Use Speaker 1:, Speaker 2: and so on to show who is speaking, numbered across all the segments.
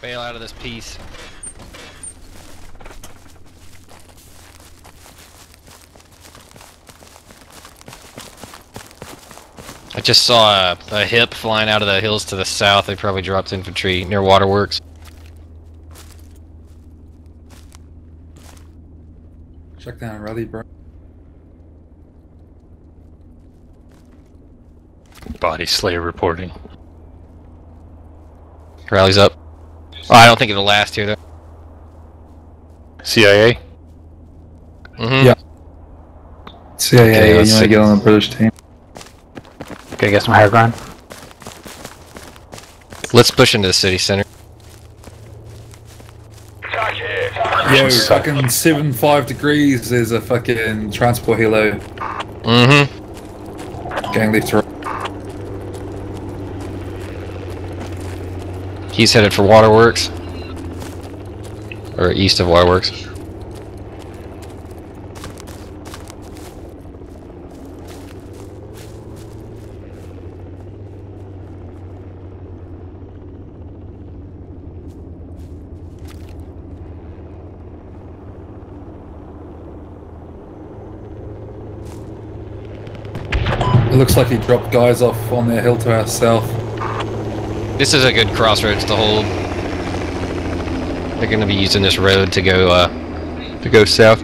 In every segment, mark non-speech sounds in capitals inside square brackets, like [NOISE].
Speaker 1: Bail out of this piece. I just saw a, a hip flying out of the hills to the south. They probably dropped infantry near waterworks.
Speaker 2: Check down rally, bro.
Speaker 3: Body Slayer reporting.
Speaker 1: Rally's up. Oh, I don't think it'll last here though.
Speaker 3: CIA?
Speaker 1: Mm-hmm.
Speaker 2: Yeah. CIA,
Speaker 1: Okay,
Speaker 2: you
Speaker 1: let's
Speaker 2: want to get on the British team.
Speaker 4: Okay, get some higher ground.
Speaker 1: Let's push into the city center.
Speaker 2: Yo, fucking seven five degrees. There's a fucking transport helo
Speaker 1: Mm-hmm.
Speaker 2: getting left to right.
Speaker 1: He's headed for waterworks. Or east of waterworks.
Speaker 2: It looks like he dropped guys off on their hill to our south.
Speaker 1: This is a good crossroads to hold. They're going to be using this road to go uh, to go south.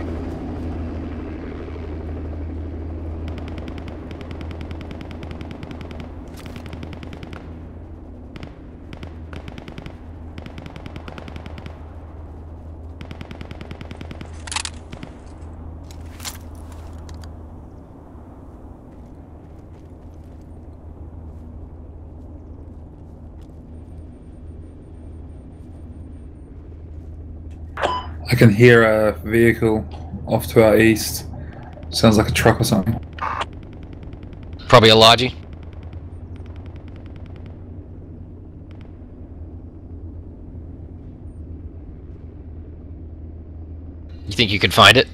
Speaker 2: I can hear a vehicle off to our east. Sounds like a truck or something.
Speaker 1: Probably a Logi. You think you can find it?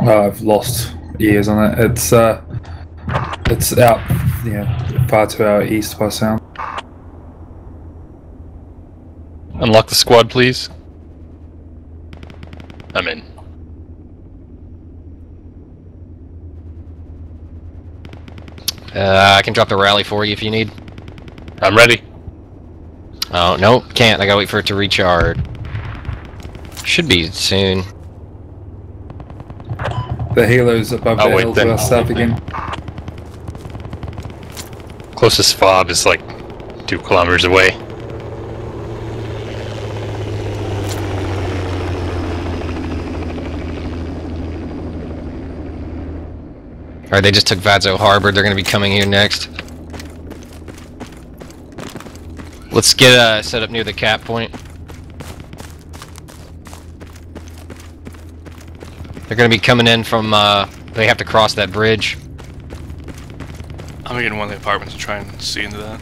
Speaker 2: Oh, I've lost ears on it. It's uh, it's out, yeah, far to our east by sound.
Speaker 3: Unlock the squad, please. I'm in.
Speaker 1: Uh, I can drop the rally for you if you need.
Speaker 3: I'm ready.
Speaker 1: Oh, no, can't. I gotta wait for it to recharge. Should be soon.
Speaker 2: The halo's above
Speaker 3: I'll
Speaker 2: the
Speaker 3: wait
Speaker 2: hill
Speaker 3: then.
Speaker 2: to our
Speaker 3: I'll
Speaker 2: south again.
Speaker 3: Closest fob is like two kilometers away.
Speaker 1: Alright, they just took Vadso Harbor. They're gonna be coming here next. Let's get uh, set up near the cap point. They're gonna be coming in from, uh, they have to cross that bridge.
Speaker 5: I'm gonna get in one of the apartments and try and see into that.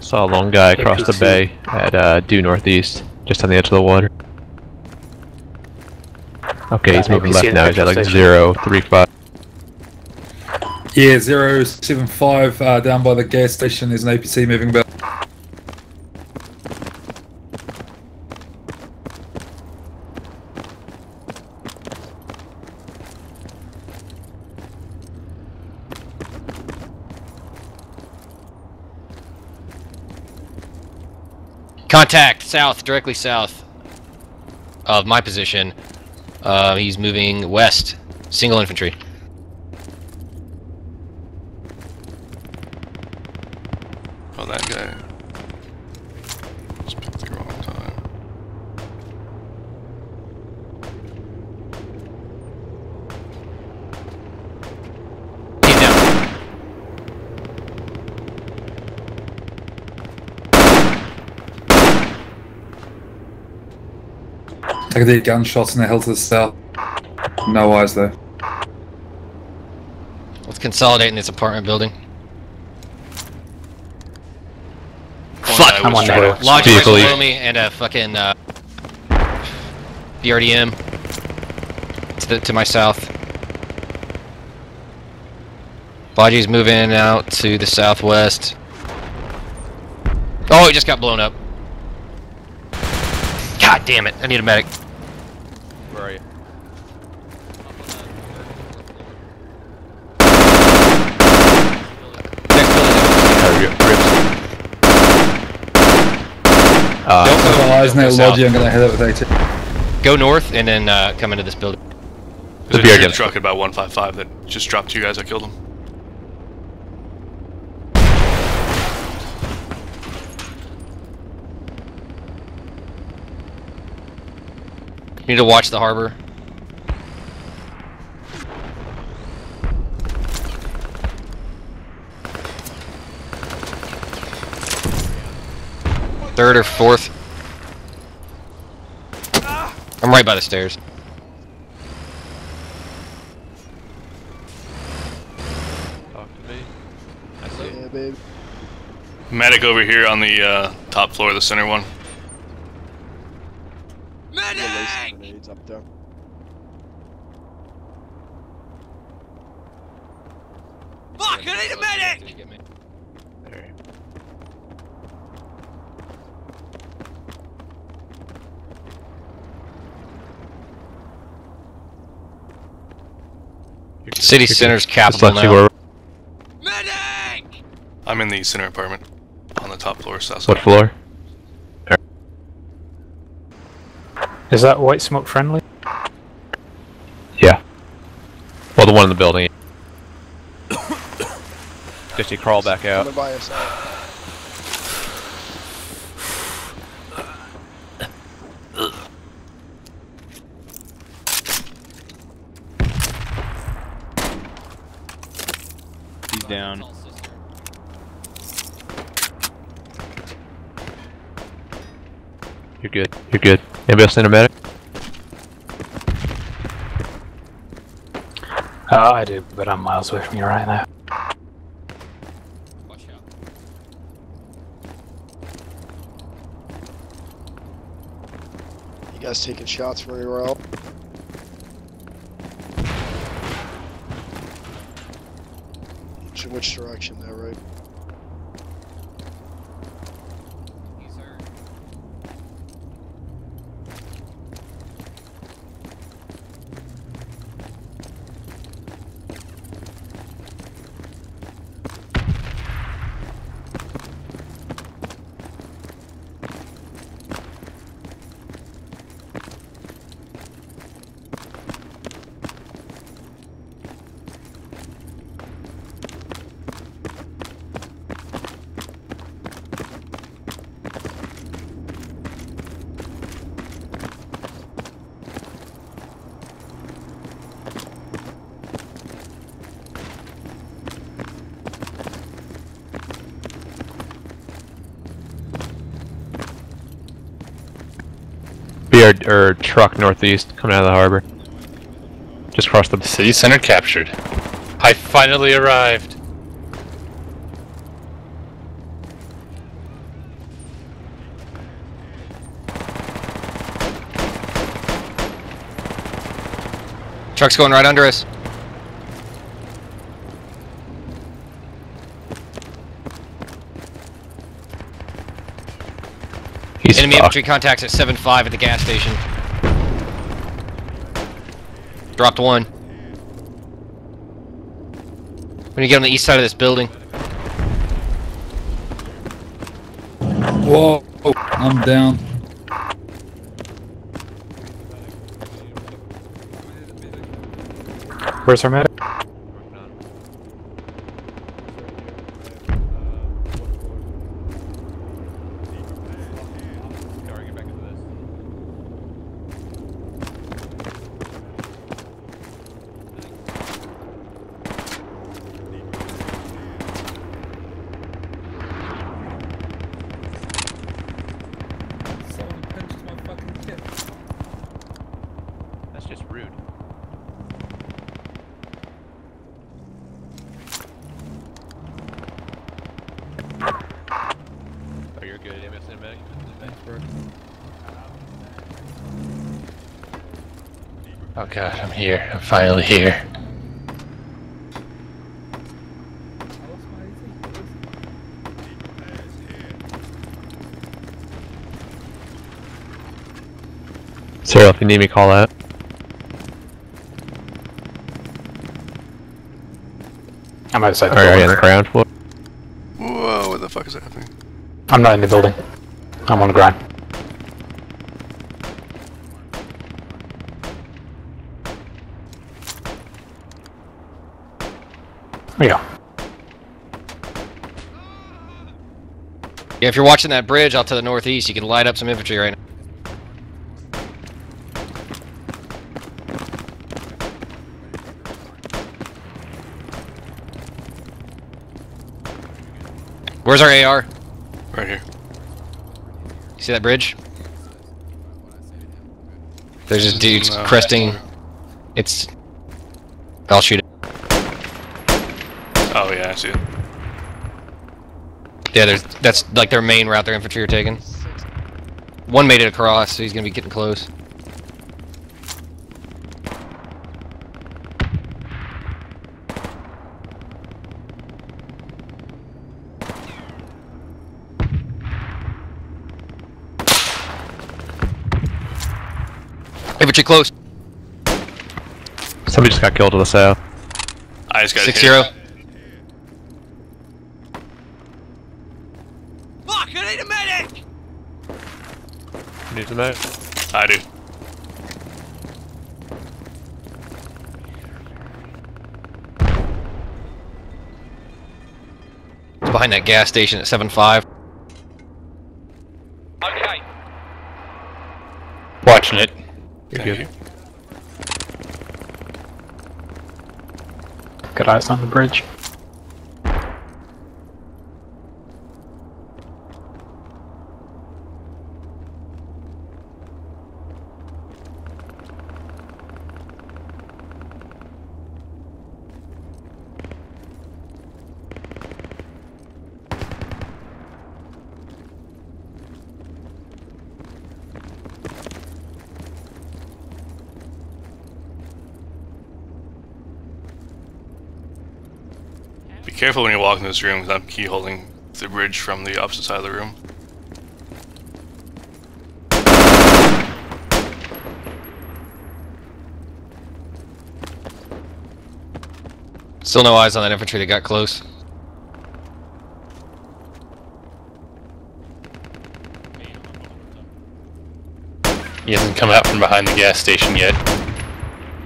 Speaker 6: Saw a lone guy across the bay at uh, due northeast, just on the edge of the water. Okay, he's moving left now. He's at
Speaker 4: petrol
Speaker 6: like
Speaker 4: station.
Speaker 6: zero three five.
Speaker 2: Yeah, zero seven five uh, down by the gas station. There's an APC moving about.
Speaker 1: Contact south, directly south of my position. Uh, he's moving west, single infantry.
Speaker 5: Oh, that guy. Just picked the wrong time.
Speaker 1: He's down.
Speaker 2: I can hear gunshots in the hill to the south. No eyes though.
Speaker 1: Let's consolidate in this apartment building. Fuck,
Speaker 5: guy
Speaker 4: I'm on the
Speaker 5: trying
Speaker 4: hill.
Speaker 5: to-
Speaker 1: Logi right
Speaker 3: Vehicle
Speaker 1: below me and a fucking uh, BRDM to, the, to my south. Baji's moving out to the southwest. Oh, he just got blown up. God damn it! I need a medic.
Speaker 6: Where are you?
Speaker 1: Next building.
Speaker 6: Uh,
Speaker 1: Don't go-
Speaker 2: Well, isn't
Speaker 1: don't
Speaker 2: it
Speaker 1: go south.
Speaker 2: Logi? I'm gonna head up with AT.
Speaker 1: Go north and then uh, come into this building.
Speaker 3: The
Speaker 5: There's a
Speaker 3: beer
Speaker 5: Jeep
Speaker 3: gets-
Speaker 5: truck at about 155 that just dropped two guys. I killed them.
Speaker 1: You need to watch the harbor. Third or fourth. I'm right by the stairs.
Speaker 6: talk to me. I see.
Speaker 7: Yeah, babe.
Speaker 5: Medic over here on the uh, top floor, of the center one.
Speaker 7: Medic! Grenades up there.
Speaker 1: Fuck! I need a medic!
Speaker 6: There.
Speaker 1: City center's
Speaker 6: Just
Speaker 1: capital now.
Speaker 6: where-
Speaker 1: Medic!
Speaker 5: I'm in the center apartment on the top floor, south
Speaker 6: What floor?
Speaker 4: Is that white smoke friendly?
Speaker 6: Yeah. Well, the one in the building. [COUGHS] Just you crawl back out.
Speaker 7: Coming by us out.
Speaker 8: He's down.
Speaker 6: You're good. You're good. Anybody else need a medic?
Speaker 4: Oh, uh, I do, but I'm miles away from you right now.
Speaker 7: You guys taking shots from anywhere else? Which, which direction though, right?
Speaker 6: BR or truck northeast coming out of the harbor. Just across the.
Speaker 3: City center captured. I finally arrived.
Speaker 1: Truck's going right under us.
Speaker 6: He's
Speaker 1: Enemy
Speaker 6: fucked.
Speaker 1: Infantry contacts at 7-5 at the gas station. Dropped one. When you get on the east side of this building.
Speaker 2: Whoa, I'm down.
Speaker 4: Where's our medic?
Speaker 3: file here.
Speaker 6: Sir, if you need me, call out.
Speaker 4: I'm outside.
Speaker 6: Are you on the ground floor?
Speaker 5: Whoa! What the fuck is happening?
Speaker 4: I'm not in the building. I'm on the ground.
Speaker 1: Yeah, if you're watching that bridge out to the northeast, you can light up some infantry right now. Where's our AR?
Speaker 5: Right here.
Speaker 1: You see that bridge? There's just dudes
Speaker 5: No.
Speaker 1: cresting. It's. I'll shoot it.
Speaker 5: Oh yeah, I see it.
Speaker 1: Yeah, there's that's like their main route their infantry are taking. One made it across, so he's gonna be getting close. Infantry close.
Speaker 6: Somebody just got killed to the south.
Speaker 5: I just got
Speaker 1: Six
Speaker 5: hit.
Speaker 1: zero.
Speaker 6: To know.
Speaker 5: I do.
Speaker 1: It's behind that gas station at seven five.
Speaker 3: Okay. Watching it.
Speaker 6: You're
Speaker 5: Thank
Speaker 6: good.
Speaker 5: you.
Speaker 4: Got eyes on the bridge.
Speaker 5: Careful when you walk in this room, because I'm key holding the bridge from the opposite side of the room.
Speaker 1: Still no eyes on that infantry that got close.
Speaker 3: He hasn't come out from behind the gas station yet.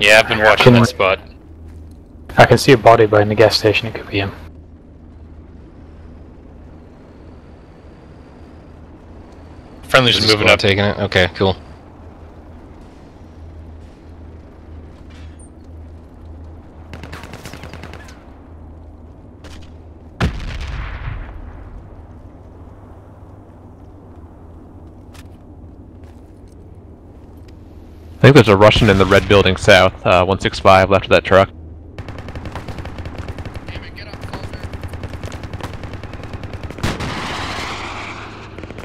Speaker 3: Yeah, I've been watching
Speaker 4: Can
Speaker 3: that spot.
Speaker 4: I can see a body behind the gas station. It could be him.
Speaker 3: Friendly's just moving up.
Speaker 1: taking it. Okay, cool.
Speaker 6: I think there's a Russian in the red building south, uh, 165 left of that truck.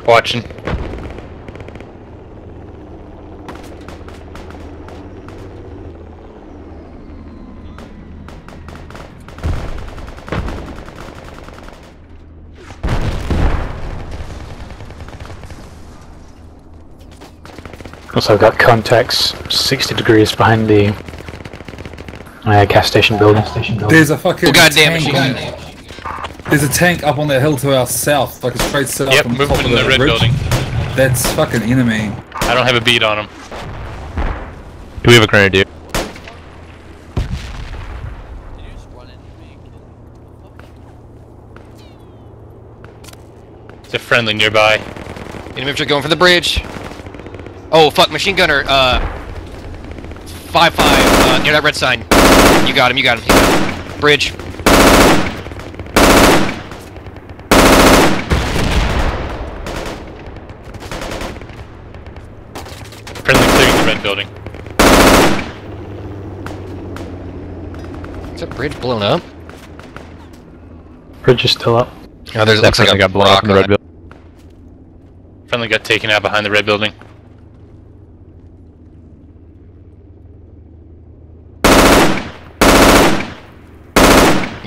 Speaker 3: Watching.
Speaker 4: Also got contacts 60 degrees behind the uh, gas station building. Station building.
Speaker 2: There's a fucking.
Speaker 1: Oh goddamn
Speaker 2: tank
Speaker 1: machine
Speaker 2: on- There's a tank up on that hill to our south, like a straight south.
Speaker 3: Yep,
Speaker 2: on top
Speaker 3: movement
Speaker 2: of
Speaker 3: in the red
Speaker 2: ridge.
Speaker 3: building.
Speaker 2: That's fucking enemy.
Speaker 3: I don't have a bead on him.
Speaker 6: Do we have a grenadier?
Speaker 3: It's a friendly nearby.
Speaker 1: Enemy infantry going for the bridge. Oh fuck, machine gunner. Uh, five five. Uh, near that red sign. You got him. You got him. You got him. Bridge.
Speaker 3: Friendly clearing the red building.
Speaker 1: Is that bridge blown up?
Speaker 4: Bridge is still up.
Speaker 1: Oh, there's looks like
Speaker 6: friendly
Speaker 1: a
Speaker 6: got blown up in the red building.
Speaker 3: Friendly got taken out behind the red building.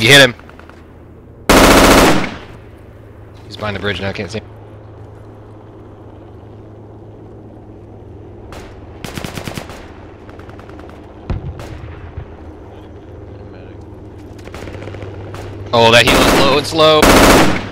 Speaker 1: You hit him. He's behind the bridge now, I can't see him. Oh, that heal is low and slow.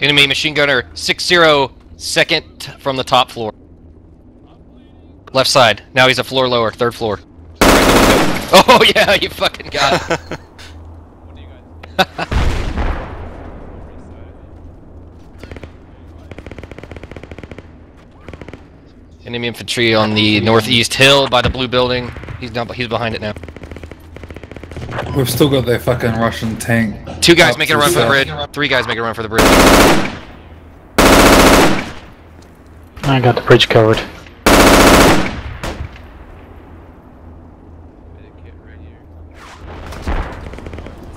Speaker 1: Enemy machine gunner 6-0, second from the top floor. Left side. Now he's a floor lower, third floor. [LAUGHS] Oh yeah, you fucking got it. [LAUGHS] Enemy infantry on the northeast hill by the blue building. He's down. He's behind it now.
Speaker 2: We've still got their fucking Russian tank.
Speaker 1: Two guys oh,
Speaker 2: up
Speaker 1: making a run for the bridge. Three guys making a run for the bridge.
Speaker 4: I got the bridge covered.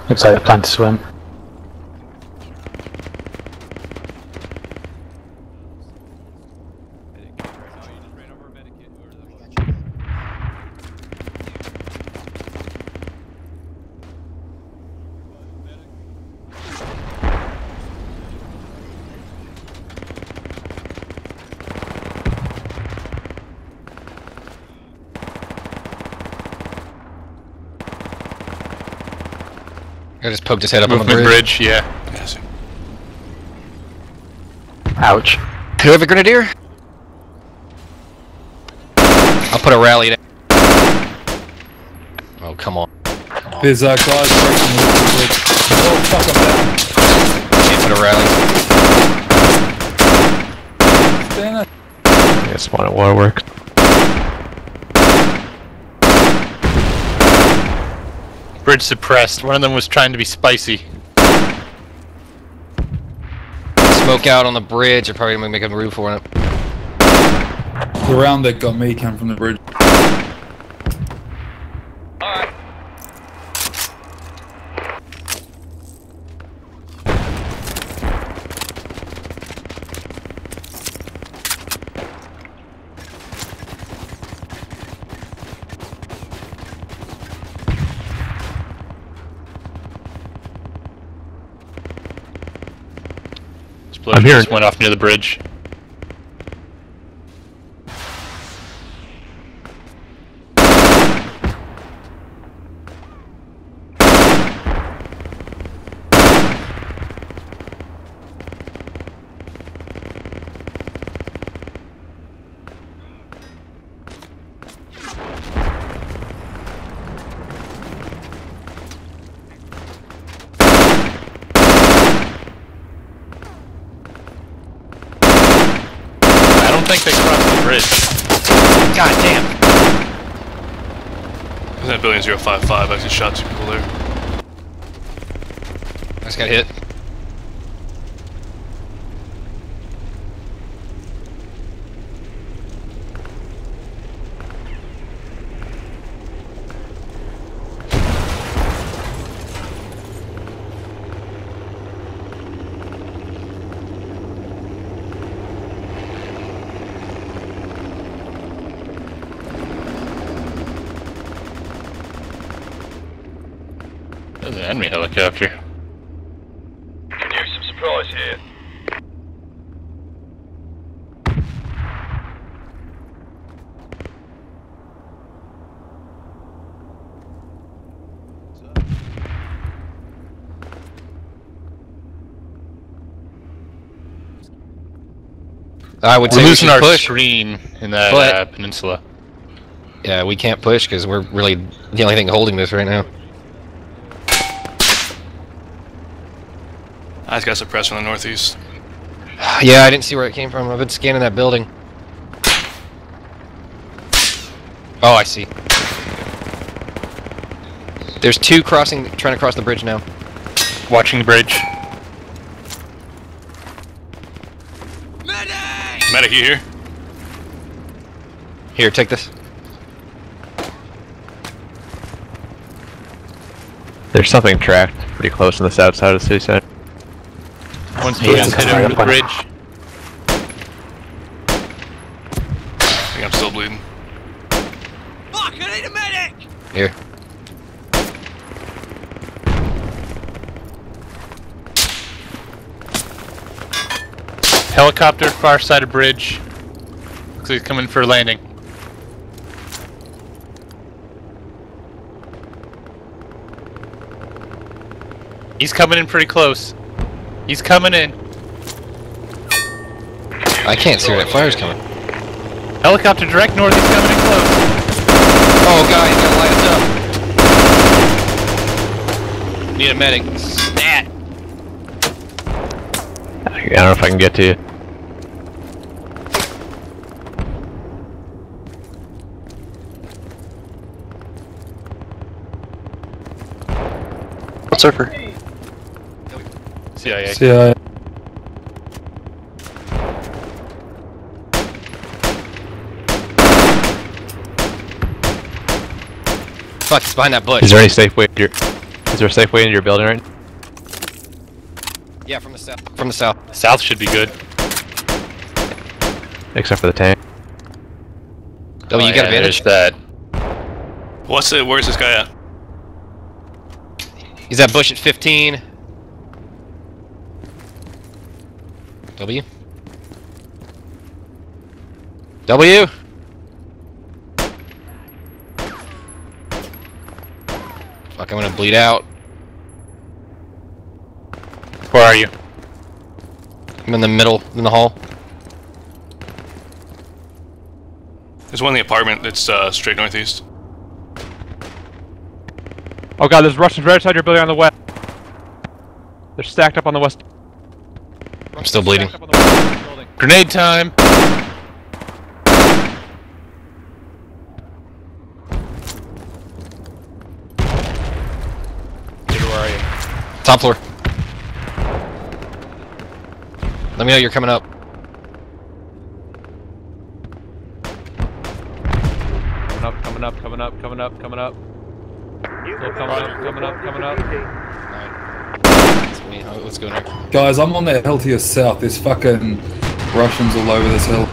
Speaker 4: Looks like they plan to swim.
Speaker 1: I just poked his head up on the bridge.
Speaker 3: bridge, yeah.
Speaker 5: Yeah,
Speaker 4: Ouch.
Speaker 1: Do you have a grenadier? I'll put a rally down. Oh, come on.
Speaker 2: There's uh, guys breaking the bridge. Oh fuck, I'm
Speaker 1: Can't put a rally.
Speaker 2: down. Damn it.
Speaker 6: Yeah, spawn at waterworks.
Speaker 3: Bridge suppressed. One of them was trying to be spicy.
Speaker 1: Smoke out on the bridge. They're probably gonna make a move for it.
Speaker 2: The round that got me came from the bridge.
Speaker 3: Explosion just went off near the bridge.
Speaker 5: five five. I just shot two people there.
Speaker 1: I just got hit.
Speaker 3: An helicopter.
Speaker 8: Can use some supplies here.
Speaker 1: I would
Speaker 3: We're
Speaker 1: say we
Speaker 3: losing
Speaker 1: should
Speaker 3: our
Speaker 1: push.
Speaker 3: screen in that
Speaker 1: But-
Speaker 3: uh, peninsula.
Speaker 1: Yeah, we can't push because we're really the only thing holding this right now.
Speaker 5: I just got suppressed from the northeast. [SIGHS]
Speaker 1: Yeah, I didn't see where it came from. I've been scanning that building. Oh, I see. There's two crossing, trying to cross the bridge now.
Speaker 3: Watching the bridge.
Speaker 5: Medic, you here?
Speaker 1: Here, take this.
Speaker 6: There's something tracked pretty close on the south side of the city center.
Speaker 3: One's
Speaker 4: Yeah,
Speaker 3: pushing hit
Speaker 4: coming
Speaker 3: over the
Speaker 4: up on
Speaker 3: bridge.
Speaker 5: I think I'm still bleeding.
Speaker 1: Here.
Speaker 3: Helicopter, far side of bridge. Looks like he's coming for a landing. He's coming in pretty close. He's coming in.
Speaker 1: I can't see where that fire's coming.
Speaker 3: Helicopter direct north, he's coming in close.
Speaker 1: Oh, God, he's gonna light us up. Need a medic. Stat.
Speaker 6: I don't know if I can get to you.
Speaker 7: What's over?
Speaker 3: CIA.
Speaker 2: CIA.
Speaker 1: Fuck, it's behind that bush.
Speaker 6: Is there any safe way? Your, is there a safe way into your building right? now?
Speaker 1: Yeah, from the south. From the south.
Speaker 3: South should be good.
Speaker 6: Except for the tank.
Speaker 1: Oh, you oh, got
Speaker 3: yeah,
Speaker 1: advantage?
Speaker 3: there's that.
Speaker 5: What's it? Where's this guy at?
Speaker 1: He's at bush at 15. W. W. Fuck, I'm gonna bleed out.
Speaker 3: Where are you?
Speaker 1: I'm in the middle, in the hall.
Speaker 5: There's one in the apartment that's uh, straight northeast.
Speaker 6: Oh god, there's Russians right outside your building on the west. They're stacked up on the west.
Speaker 1: I'm still bleeding.
Speaker 6: Stacked up on the west side of the building.
Speaker 3: Grenade time. Dude, where are you?
Speaker 1: Top floor. Let me know you're coming up.
Speaker 6: Coming up, coming up, coming up, coming up, coming up. Still coming up, coming up, coming up.
Speaker 1: That's me. What's going on?
Speaker 2: Guys, I'm on that hill to your south. There's fucking Russians all over this hill.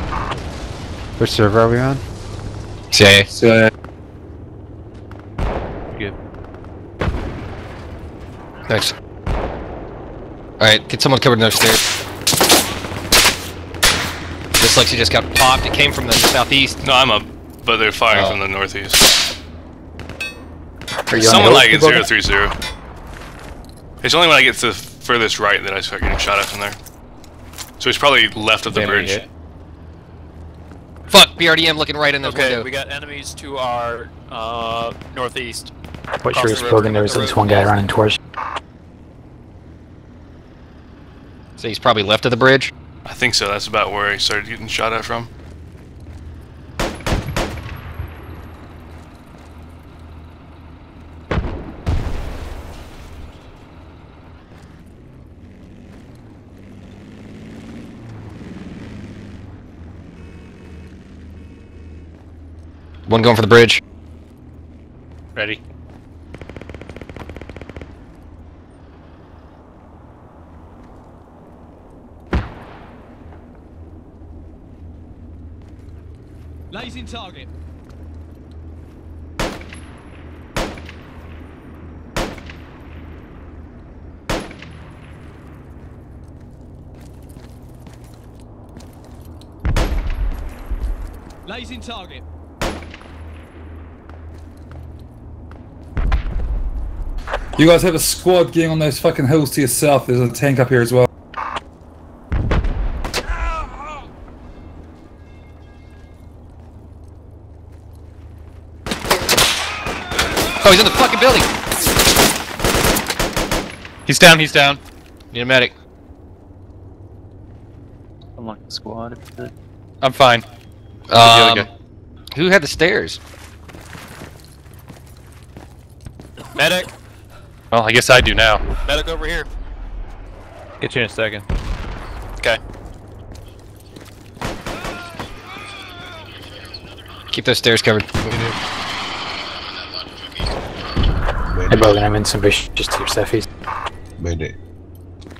Speaker 9: Which server are we on?
Speaker 1: CIA.
Speaker 2: CIA.
Speaker 6: Good.
Speaker 1: Thanks. Alright, get someone covered in those stairs. This looks like just got popped. It came from the southeast.
Speaker 5: No, I'm up, but they're firing
Speaker 1: Oh.
Speaker 5: from the northeast.
Speaker 4: Are you
Speaker 5: Someone
Speaker 4: on
Speaker 5: like
Speaker 4: the
Speaker 5: at 030. It's only when I get to the furthest right that I start getting shot at from there. So he's probably left of the
Speaker 3: Damn,
Speaker 5: bridge.
Speaker 1: Fuck, BRDM looking right in this
Speaker 10: Okay,
Speaker 1: window.
Speaker 10: we got enemies to our uh, northeast.
Speaker 4: What
Speaker 10: Across
Speaker 4: sure
Speaker 10: the river,
Speaker 4: building there
Speaker 10: up
Speaker 4: was
Speaker 10: the
Speaker 4: this one guy running towards.
Speaker 1: So he's probably left of the bridge.
Speaker 5: I think so. That's about where he started getting shot at from.
Speaker 1: One going for the bridge.
Speaker 3: Ready.
Speaker 11: Blazing target. Blazing target.
Speaker 2: You guys have a squad getting on those fucking hills to your south. There's a tank up here as well.
Speaker 1: Oh, he's in the fucking building.
Speaker 3: He's down, he's down.
Speaker 1: Need a medic.
Speaker 10: I'm Unlock the squad.
Speaker 3: I'm fine.
Speaker 1: Um, who had the stairs?
Speaker 10: Medic.
Speaker 3: Well, I guess I do now.
Speaker 10: Medic over here.
Speaker 6: Get you in a second.
Speaker 10: Okay.
Speaker 1: Keep those stairs covered.
Speaker 4: Hey Bogan, I'm in some bush just to your southeast.
Speaker 8: Mayday.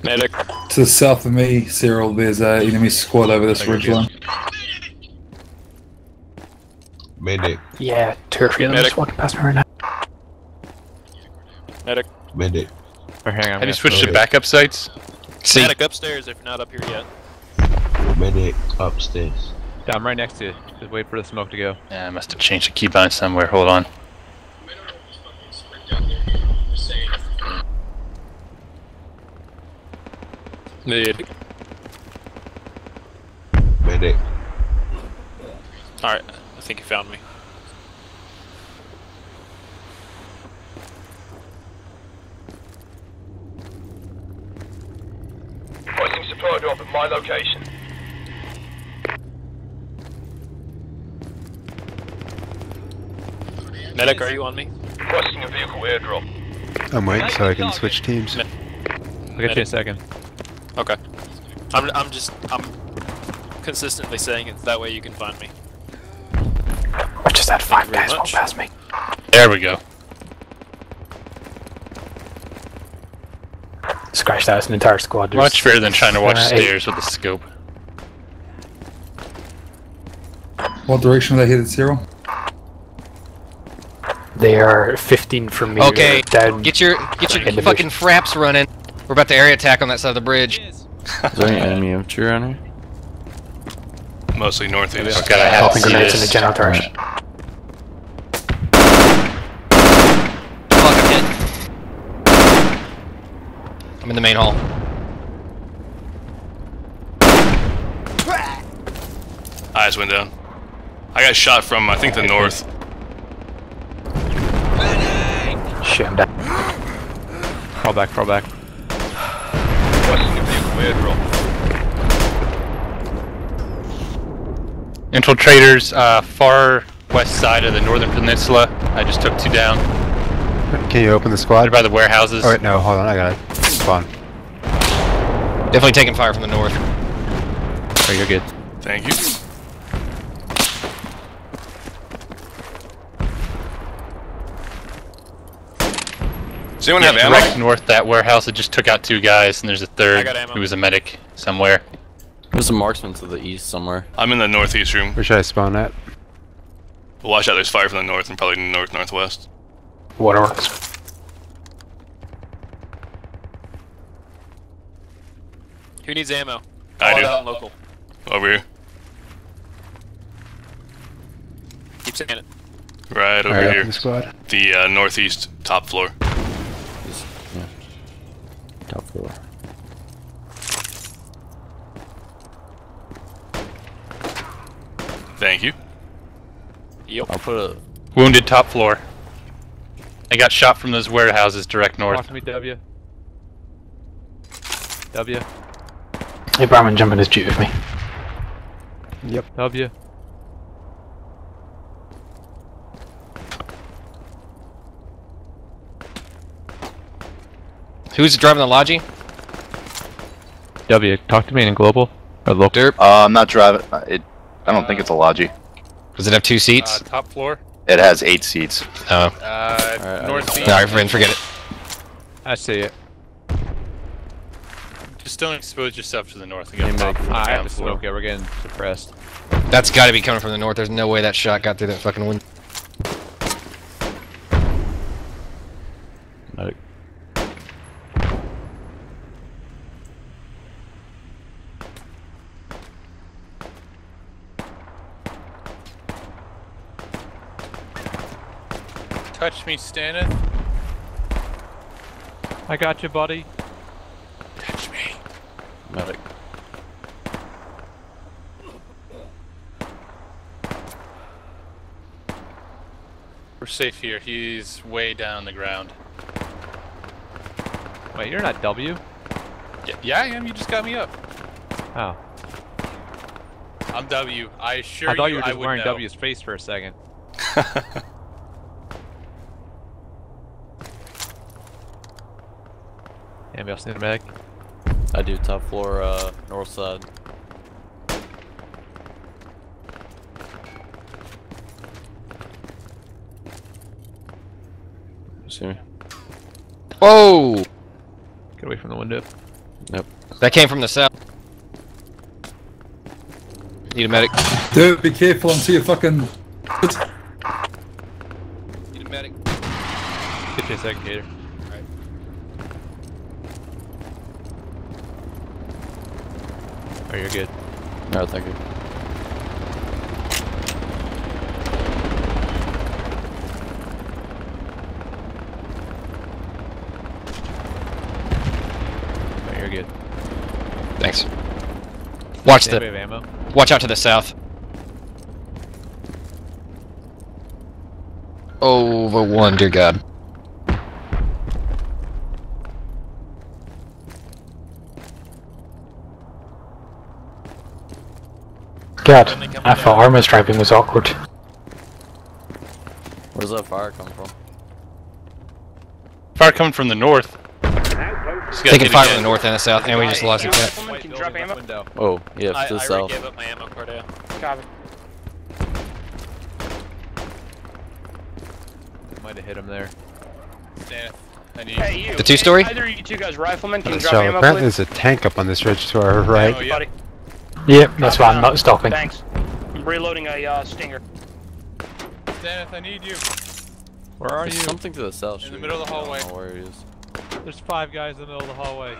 Speaker 10: Medic.
Speaker 2: To the south of me, Cyril, there's a enemy squad over this ridge line.
Speaker 8: Mayday.
Speaker 4: Yeah, two or three of them
Speaker 10: Medic.
Speaker 4: just walking past me right now.
Speaker 10: Medic.
Speaker 8: Mayday.
Speaker 6: Or hang on. I'm
Speaker 3: Have you
Speaker 6: gonna
Speaker 3: switched to
Speaker 8: okay.
Speaker 3: backup sites?
Speaker 1: See,
Speaker 10: Medic upstairs if you're not up here yet.
Speaker 8: Mayday upstairs.
Speaker 6: Yeah, I'm right next to you. Just wait for the smoke to go.
Speaker 3: Yeah, I must have changed the keybind somewhere. Hold on.
Speaker 10: Medic.
Speaker 8: Mayday.
Speaker 10: Alright, I think you found me.
Speaker 8: Pricing supply drop at my location.
Speaker 10: Medic, are you on me?
Speaker 8: Requesting a vehicle airdrop.
Speaker 9: I'm waiting so I can switch teams.
Speaker 6: I'll get you in a second.
Speaker 10: Okay. I'm, I'm just, I'm consistently saying it that way you can find me.
Speaker 4: I just had five
Speaker 10: Thank you very
Speaker 4: guys walk
Speaker 10: much.
Speaker 4: past me.
Speaker 3: There we go.
Speaker 4: Scratch that, it's an entire squad. There's-
Speaker 3: Much better than trying to watch
Speaker 4: uh, eight.
Speaker 3: stairs with a scope.
Speaker 2: What direction are hit headed, zero?
Speaker 4: They are 15 from me.
Speaker 1: okay,
Speaker 4: Down.
Speaker 1: get your get your
Speaker 4: In the
Speaker 1: fucking fraps running. We're about to area attack on that side of the bridge.
Speaker 9: Is there any enemy infantry around here?
Speaker 5: Mostly northeast.
Speaker 3: God, I have to
Speaker 4: Popping
Speaker 3: see
Speaker 4: grenades in the general turret.
Speaker 1: Fuck, I'm hit. I'm in the main hall.
Speaker 5: Eyes went down. I got shot from I think the north.
Speaker 4: Shit, I'm down.
Speaker 6: Fall back, fall back.
Speaker 8: Requesting a.
Speaker 3: Infiltrators, uh, far west side of the northern peninsula. I just took two down.
Speaker 9: Can you open the
Speaker 3: They're
Speaker 9: squad?
Speaker 3: by the warehouses.
Speaker 9: Oh wait, no, hold on, I got it. Spawn.
Speaker 1: Definitely taking fire from the north.
Speaker 6: Oh, you're good.
Speaker 5: Thank you. Does anyone
Speaker 3: Yeah,
Speaker 5: have ammo?
Speaker 3: direct north that warehouse. It just took out two guys, and there's a third
Speaker 10: got
Speaker 3: who was a medic somewhere.
Speaker 9: There's a marksman to the east somewhere.
Speaker 5: I'm in the northeast room.
Speaker 9: Where should I spawn at?
Speaker 5: Watch out, there's fire from the north and probably north northwest.
Speaker 4: Waterworks.
Speaker 10: Who needs ammo?
Speaker 5: I
Speaker 10: Call
Speaker 5: do.
Speaker 10: out local.
Speaker 5: Over here.
Speaker 10: Keep saying it.
Speaker 5: Right over
Speaker 9: Alright,
Speaker 5: here.
Speaker 9: the squad.
Speaker 5: The uh, northeast top floor.
Speaker 9: Top floor.
Speaker 5: Thank you.
Speaker 10: Yep.
Speaker 9: I'll put a
Speaker 3: Wounded top floor. I got shot from those warehouses direct north.
Speaker 6: to me, W. W.
Speaker 4: Hey, Barman, jump in this jeep with me. Yep.
Speaker 6: W.
Speaker 1: Who's driving the Logi?
Speaker 6: W. Talk to me in global. Or local.
Speaker 1: Derp.
Speaker 12: Uh, I'm not driving. uh, It. I don't think it's a Logi.
Speaker 1: Does it have two seats?
Speaker 3: Uh,
Speaker 1: seats?
Speaker 3: top floor.
Speaker 12: It has eight seats.
Speaker 1: Oh.
Speaker 3: Uh,
Speaker 9: Alright, I
Speaker 3: northeast.
Speaker 1: Alright, friend, forget it.
Speaker 6: I see it.
Speaker 3: Just don't expose yourself to the north. Again,
Speaker 9: Hey,
Speaker 3: top
Speaker 9: Mike.
Speaker 6: I have
Speaker 3: down
Speaker 6: the
Speaker 3: floor.
Speaker 6: smoke. Yeah, we're getting suppressed.
Speaker 1: That's gotta be coming from the north. There's no way that shot got through that fucking window.
Speaker 9: medic.
Speaker 3: Touch me, Staneth.
Speaker 6: I got you, buddy.
Speaker 9: Medic.
Speaker 3: We're safe here. He's way down the ground.
Speaker 6: Wait, you're not W.
Speaker 3: Yeah, yeah, I am. You just got me up.
Speaker 6: Oh.
Speaker 3: I'm W. I assure
Speaker 6: I thought
Speaker 3: you,
Speaker 6: you were just wearing
Speaker 3: know.
Speaker 6: W's face for a second. [LAUGHS] Anybody else need a medic?
Speaker 9: I do top floor, uh, north side. See me?
Speaker 1: Whoa!
Speaker 6: Get away from the window.
Speaker 9: Nope.
Speaker 1: That came from the south. Need a medic.
Speaker 2: Dude, be careful until you fucking.
Speaker 1: Need a medic.
Speaker 6: Get you a second, Gator.
Speaker 1: Alright.
Speaker 6: Oh, you're good.
Speaker 9: No, thank you.
Speaker 6: Oh, you're good.
Speaker 1: Thanks. Watch
Speaker 6: Anybody
Speaker 1: the.
Speaker 6: ammo?
Speaker 1: Watch out to the south. Over one, dear God.
Speaker 4: God, I thought armor striping was awkward.
Speaker 9: Where's that fire come from?
Speaker 3: Fire coming from the north. Just gotta
Speaker 1: Taking fire from the north and the south, and we just lost a cat.
Speaker 10: White building, left window.
Speaker 9: Oh, yeah,
Speaker 10: I,
Speaker 9: to the
Speaker 10: I
Speaker 9: south.
Speaker 10: gave up my ammo card out.
Speaker 11: Copy.
Speaker 6: Might have hit him there.
Speaker 5: I need.
Speaker 11: Hey, you.
Speaker 1: The two-story?
Speaker 11: Either of you two guys riflemen can
Speaker 9: Uh,
Speaker 11: drop
Speaker 9: so
Speaker 11: ammo,
Speaker 9: apparently
Speaker 11: please.
Speaker 9: there's a tank up on this ridge to our right.
Speaker 5: Oh, yeah.
Speaker 11: Buddy,
Speaker 4: Yep, that's why I'm not stopping.
Speaker 11: thanks. I'm reloading a uh, stinger.
Speaker 5: Dennis, I need you.
Speaker 6: Where are
Speaker 9: There's
Speaker 6: you?
Speaker 9: something to the south.
Speaker 5: In the middle of the
Speaker 9: I don't
Speaker 5: hallway.
Speaker 9: know where he is.
Speaker 6: There's five guys in the middle of the hallway.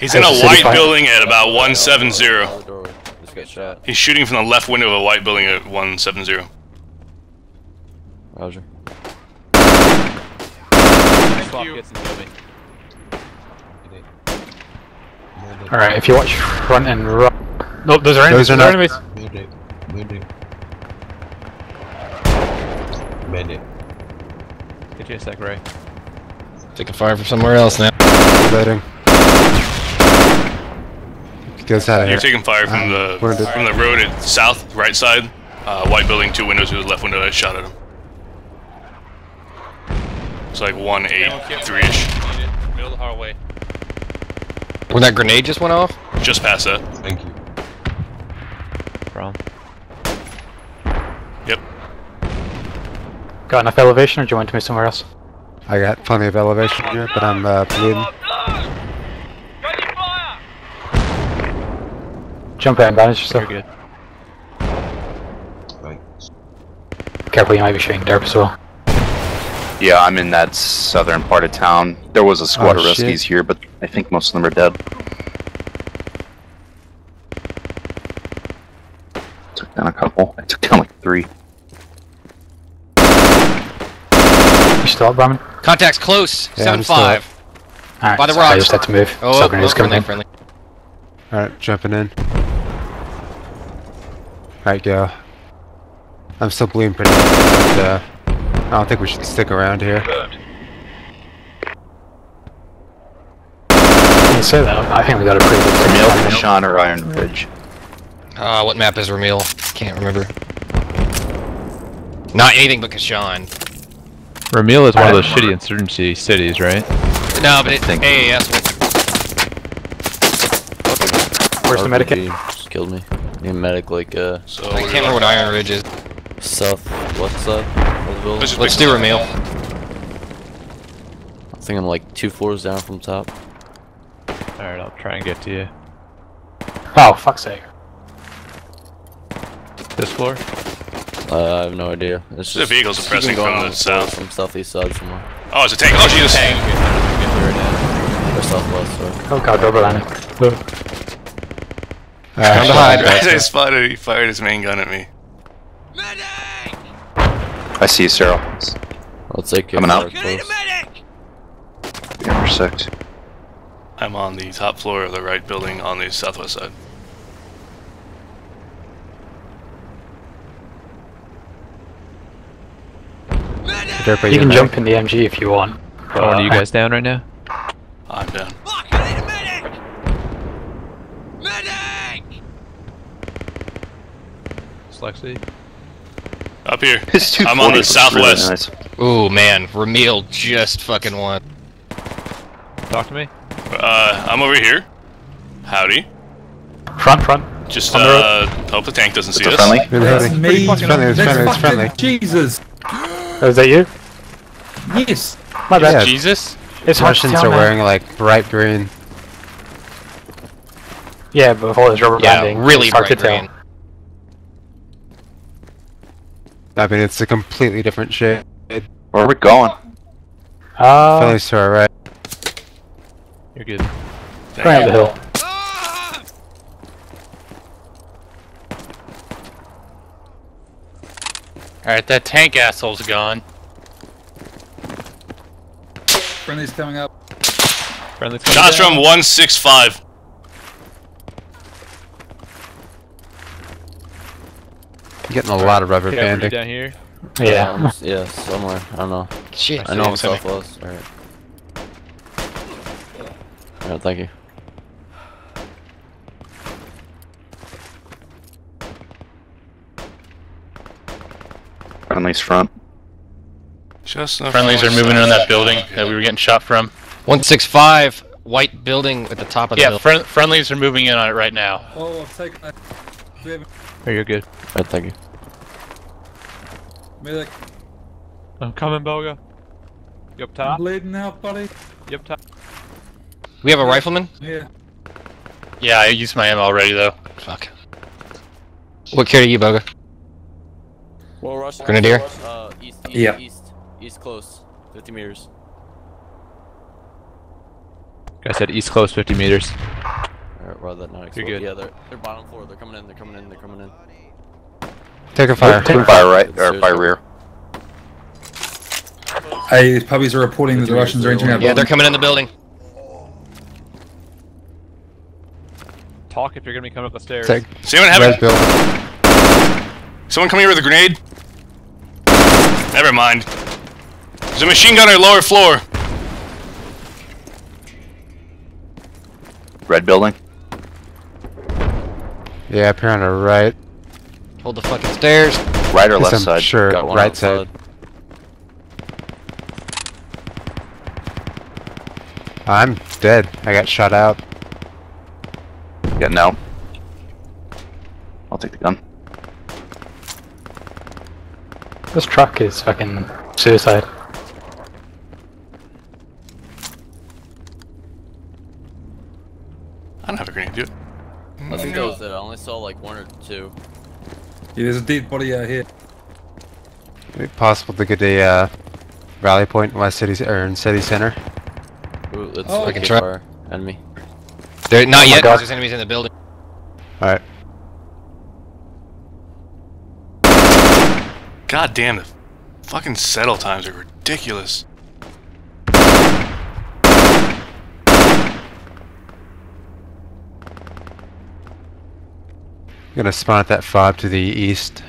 Speaker 5: He's in a white
Speaker 4: city
Speaker 5: building at about 170.
Speaker 9: Out the doorway. Just got shot.
Speaker 5: He's shooting from the left window of a white building at 170.
Speaker 9: Roger.
Speaker 6: Swap gets and kill me.
Speaker 4: Alright, if you watch front and right. No, those are enemies.
Speaker 9: Those are
Speaker 4: those
Speaker 9: not-
Speaker 4: enemies.
Speaker 6: Get you a sec, Ray.
Speaker 1: Taking fire from somewhere else now.
Speaker 9: Loading. Goes out of
Speaker 5: You're
Speaker 9: here.
Speaker 5: taking fire from the
Speaker 9: Where did-
Speaker 5: from the road at south, right side. Uh, white building, two windows to the left window. I shot at him. It's like one eight three ish,
Speaker 3: Middle of the hallway.
Speaker 1: When that grenade just went off?
Speaker 5: just past that.
Speaker 6: From.
Speaker 5: Yep.
Speaker 4: Got enough elevation or do you want to move somewhere else?
Speaker 9: I got plenty of elevation here, but I'm uh, bleeding.
Speaker 4: Jump out and bandage
Speaker 6: You're
Speaker 4: yourself.
Speaker 6: good.
Speaker 4: Careful, you might be shooting derp as well.
Speaker 12: Yeah, I'm in that southern part of town. There was a squad
Speaker 9: Oh,
Speaker 12: of
Speaker 9: shit.
Speaker 12: Ruskies here, but I think most of them are dead. Took down a couple. I took down like three.
Speaker 4: You still up, Brahmin?
Speaker 1: Contacts close.
Speaker 9: Yeah,
Speaker 1: Seven
Speaker 9: I'm
Speaker 1: five.
Speaker 4: Alright,
Speaker 1: By the
Speaker 4: so I just had to move.
Speaker 1: Oh,
Speaker 4: so
Speaker 1: oh,
Speaker 4: grenades
Speaker 1: oh,
Speaker 4: coming
Speaker 1: friendly,
Speaker 4: in.
Speaker 1: friendly.
Speaker 9: Alright, jumping in. Alright, go. I'm still bleeding pretty much, but uh, I don't think we should stick around here.
Speaker 4: You say that, I think we got a pretty good
Speaker 12: Camille,
Speaker 4: plan.
Speaker 12: Sean, or Iron Ridge.
Speaker 1: Uh, what map is Ramiel? Can't remember. Not anything but Kashan.
Speaker 6: Ramiel is one of those shitty insurgency cities, right?
Speaker 1: No, but it's AAS.
Speaker 4: Where's the medic?
Speaker 9: Just killed me. Need a medic like uh
Speaker 5: So
Speaker 1: I can't remember what Iron Ridge is.
Speaker 9: south west side of the building.
Speaker 5: Let's
Speaker 1: Let's do Ramiel.
Speaker 9: I think I'm like two floors down from top.
Speaker 6: Alright, I'll try and get to you.
Speaker 4: Oh, fuck's sake.
Speaker 6: This floor?
Speaker 9: Uh, I have no idea. It's
Speaker 5: The
Speaker 9: just
Speaker 5: vehicles are pressing
Speaker 9: going
Speaker 5: from
Speaker 9: on
Speaker 5: the
Speaker 9: the
Speaker 5: south.
Speaker 9: from southeast side somewhere.
Speaker 5: Oh, it's a tank. Oh, Jesus.
Speaker 9: Or southwest, sorry.
Speaker 4: Oh god, double landing.
Speaker 1: Time to hide.
Speaker 5: As I spotted, he fired his main gun at me. Medic!
Speaker 12: I see you, Cyril.
Speaker 9: Let's take it.
Speaker 12: Coming out.
Speaker 9: close.
Speaker 12: Intersect.
Speaker 5: I'm on the top floor of the right building on the southwest side.
Speaker 4: You
Speaker 9: you're
Speaker 4: can
Speaker 9: back.
Speaker 4: jump in the MG if you want.
Speaker 6: Oh, are you
Speaker 4: Uh,
Speaker 6: guys down right now?
Speaker 5: I'm down. Fuck, I need a medic! Medic!
Speaker 6: Slexy?
Speaker 5: Up here. [LAUGHS]
Speaker 12: His
Speaker 5: I'm on the
Speaker 12: looks really
Speaker 5: southwest.
Speaker 12: nice.
Speaker 1: Ooh, man. Ramiel just fucking won.
Speaker 6: Talk to me?
Speaker 5: Uh, I'm over here. Howdy.
Speaker 4: Front, front.
Speaker 5: Just
Speaker 4: On the
Speaker 5: uh, hope the tank doesn't see
Speaker 12: It's a
Speaker 5: us.
Speaker 12: friendly.
Speaker 2: That's
Speaker 9: It's
Speaker 2: me.
Speaker 9: pretty fucking- friendly, it's friendly, it's friendly.
Speaker 2: Jesus.
Speaker 4: Oh, is that you?
Speaker 2: Yes.
Speaker 4: My bad.
Speaker 9: Yeah.
Speaker 3: Jesus?
Speaker 4: It's hard
Speaker 9: Russians
Speaker 4: tell,
Speaker 9: are
Speaker 4: man.
Speaker 9: wearing like bright green.
Speaker 4: Yeah, before with all this rubber
Speaker 1: Yeah,
Speaker 4: banding,
Speaker 1: really
Speaker 4: it's hard
Speaker 1: bright
Speaker 4: to tell.
Speaker 1: green.
Speaker 9: I mean, it's a completely different shade.
Speaker 12: Where are we going?
Speaker 4: Uh,
Speaker 9: Friendly's to right.
Speaker 6: You're good.
Speaker 4: going up the hill.
Speaker 3: Alright, that tank asshole's gone.
Speaker 2: Friendly's coming up.
Speaker 6: Friendly's Friendly
Speaker 5: Shots from 165.
Speaker 9: Getting a lot of rubber
Speaker 6: Okay, we're
Speaker 9: banding.
Speaker 6: down here.
Speaker 4: Yeah.
Speaker 13: yeah, somewhere. I don't know.
Speaker 1: Shit.
Speaker 13: I know I'm
Speaker 3: Send me.
Speaker 13: southwest. Alright. Alright, thank you.
Speaker 12: Friendly's front.
Speaker 5: Just enough
Speaker 3: Friendlies are moving
Speaker 5: side.
Speaker 3: in that building that we were getting shot from.
Speaker 1: 165, white building at the top of the
Speaker 3: Yeah,
Speaker 1: hill.
Speaker 3: friend friendlies are moving in on it right now.
Speaker 2: Oh, I've taken that. We have
Speaker 6: Oh, you're good.
Speaker 13: Alright, thank you.
Speaker 2: medic.
Speaker 6: I'm coming, Boga. You up
Speaker 2: I'm
Speaker 6: top?
Speaker 2: bleeding out, buddy.
Speaker 6: You up top?
Speaker 1: We have a rifleman?
Speaker 2: Yeah.
Speaker 3: Yeah, I used my ammo already though.
Speaker 1: Fuck. What carry you, Boga?
Speaker 13: Well, rush.
Speaker 1: Grenadier?
Speaker 13: Uh, east, east,
Speaker 2: Yeah.
Speaker 13: east, east close. 50 meters.
Speaker 6: I said east close 50 meters.
Speaker 13: Alright, well, that not
Speaker 6: You're good.
Speaker 13: Yeah, they're, they're bottom floor. They're coming in, they're coming in, they're coming in.
Speaker 9: Taking fire.
Speaker 4: Take
Speaker 12: a fire right
Speaker 13: It's
Speaker 12: or by
Speaker 13: seriously.
Speaker 12: rear.
Speaker 2: Hey, these puppies are reporting that the Russians are entering our building.
Speaker 1: Yeah, they're coming in the building.
Speaker 6: Talk if you're gonna be coming up the stairs.
Speaker 9: Take
Speaker 5: Does anyone have
Speaker 9: red
Speaker 5: it?
Speaker 9: building.
Speaker 5: Someone come here with a grenade? Never mind. There's a machine gun gunner lower floor.
Speaker 12: Red building.
Speaker 9: Yeah, up here on the right.
Speaker 1: Hold the fucking stairs.
Speaker 12: Right or
Speaker 9: Guess
Speaker 12: left
Speaker 9: I'm
Speaker 12: side?
Speaker 9: Sure,
Speaker 13: Got one
Speaker 9: right side. I'm dead. I got shot out.
Speaker 12: Yeah, no. I'll take the gun.
Speaker 4: This truck is fucking suicide.
Speaker 5: I don't have a grenade, dude.
Speaker 13: I think that was it. I only saw like one or two.
Speaker 2: Yeah, there's a dead body out here.
Speaker 9: Is it possible to get a uh, rally point in West City or in City Center?
Speaker 13: Ooh, that's
Speaker 2: Oh,
Speaker 1: I can try.
Speaker 13: fire. Enemy.
Speaker 1: They're not
Speaker 4: Oh
Speaker 1: yet,
Speaker 4: God.
Speaker 1: because there's enemies in the building.
Speaker 9: Alright.
Speaker 5: God damn, the fucking settle times are ridiculous.
Speaker 9: I'm Gonna spot that fob to the east.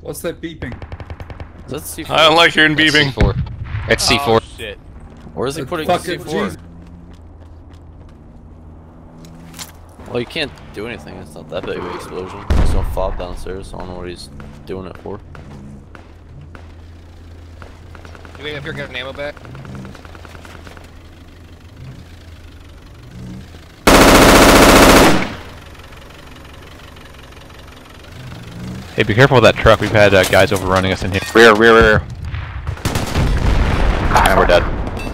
Speaker 2: What's that beeping?
Speaker 13: Is that C4?
Speaker 5: I don't like hearing
Speaker 1: That's
Speaker 5: beeping.
Speaker 1: C4. That's
Speaker 6: Oh,
Speaker 1: C4.
Speaker 6: shit.
Speaker 13: Where is he putting the C4?
Speaker 2: jeez.
Speaker 13: Well, you can't do anything. It's not that big of an explosion. There's no fob downstairs. I don't know what he's doing it for.
Speaker 1: Do we have your gun ammo back?
Speaker 6: Hey, be careful with that truck. We've had uh, guys overrunning us in here.
Speaker 12: Rear, rear, rear. And we're dead.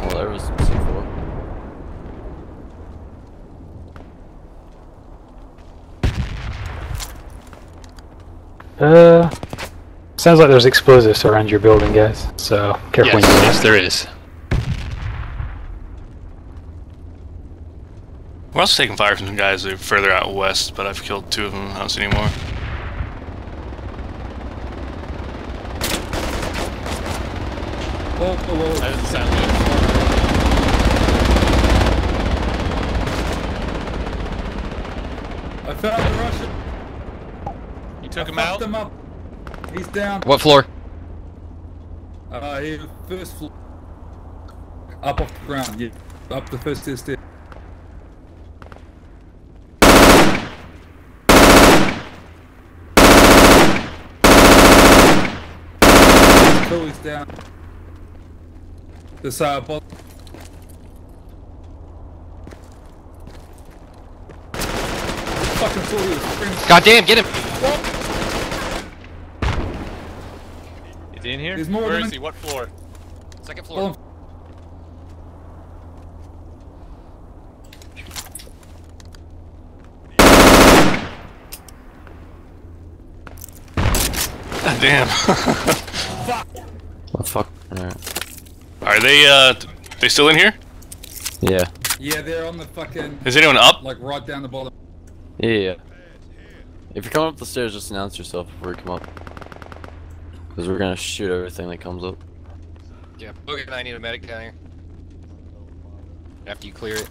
Speaker 13: Well, there was some C4.
Speaker 4: Uh, sounds like there's explosives around your building, guys. So careful
Speaker 3: Yes,
Speaker 4: when you
Speaker 3: yes, there is.
Speaker 5: We're also taking fire from some guys that are further out west, but I've killed two of them. I don't see any more.
Speaker 2: Whoa, whoa, whoa.
Speaker 3: That doesn't sound good.
Speaker 2: I found the Russian.
Speaker 3: You took
Speaker 2: I
Speaker 3: him out?
Speaker 2: him up. He's down.
Speaker 1: What floor?
Speaker 2: Uh, he first floor. Up off the ground, yeah. Up the first stairs. Philly's down. This uh, bot- Fucking Philly was
Speaker 1: Goddamn, get him!
Speaker 6: Is he in here?
Speaker 2: There's more
Speaker 6: Where
Speaker 2: women.
Speaker 6: is he? What floor?
Speaker 1: Second floor.
Speaker 5: God [LAUGHS] damn.
Speaker 13: What the fuck? Alright.
Speaker 5: Are they, uh, they still in here?
Speaker 13: Yeah.
Speaker 2: Yeah, they're on the fucking.
Speaker 5: Is anyone up?
Speaker 2: Like right down the bottom.
Speaker 13: Yeah, yeah. If you're coming up the stairs, just announce yourself before you come up. Because we're gonna shoot everything that comes up.
Speaker 1: Yeah, Boogie and I need a medic down here. After you clear it.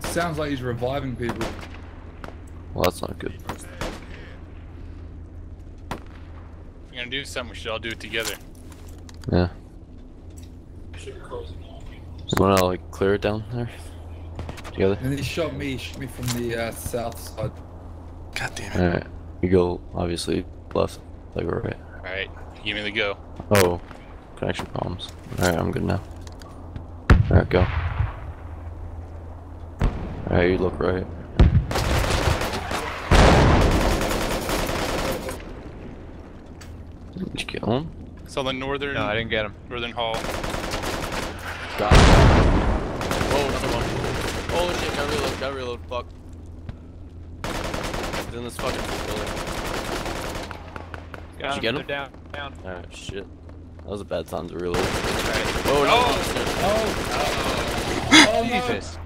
Speaker 2: Sounds like he's reviving people.
Speaker 13: Well, that's not good.
Speaker 3: If you're gonna do something, we should all do it together.
Speaker 13: Yeah. You wanna like clear it down there? Together?
Speaker 2: And he shot me, shot me from the uh, south side.
Speaker 5: God damn
Speaker 13: Alright. You go obviously left, like we're right.
Speaker 3: Alright, give me the go.
Speaker 13: Oh. Connection problems. Alright, I'm good now. Alright, go. Alright, you look right. Did you kill him?
Speaker 3: It's on the northern.
Speaker 6: No, I didn't get him.
Speaker 3: Northern hall.
Speaker 13: Got him. Oh, someone. Oh shit, got reload, got reload, fuck. He's in this fucking building.
Speaker 6: Got
Speaker 13: Did you get him?
Speaker 6: Down, down.
Speaker 13: Alright, shit. That was a bad time to reload. Oh, no.
Speaker 2: Oh, Oh.
Speaker 6: oh Jesus.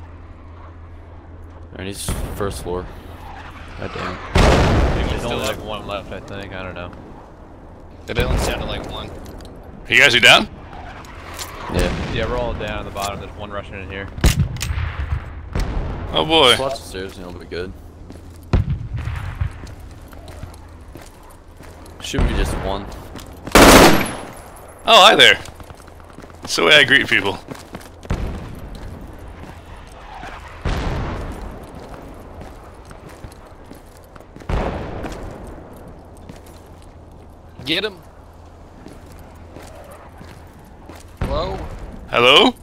Speaker 13: Alright, he's first floor. God damn.
Speaker 6: There's only like one left, I think. I don't know.
Speaker 1: It only sounded like one.
Speaker 5: You guys are down?
Speaker 13: Yeah.
Speaker 6: Yeah, we're all down at the bottom. There's one Russian in here.
Speaker 5: Oh boy.
Speaker 13: Just watch the stairs and it'll be good. Should be just one.
Speaker 5: Oh, hi there. That's the way I greet people.
Speaker 1: Get him! Hello?
Speaker 5: Hello?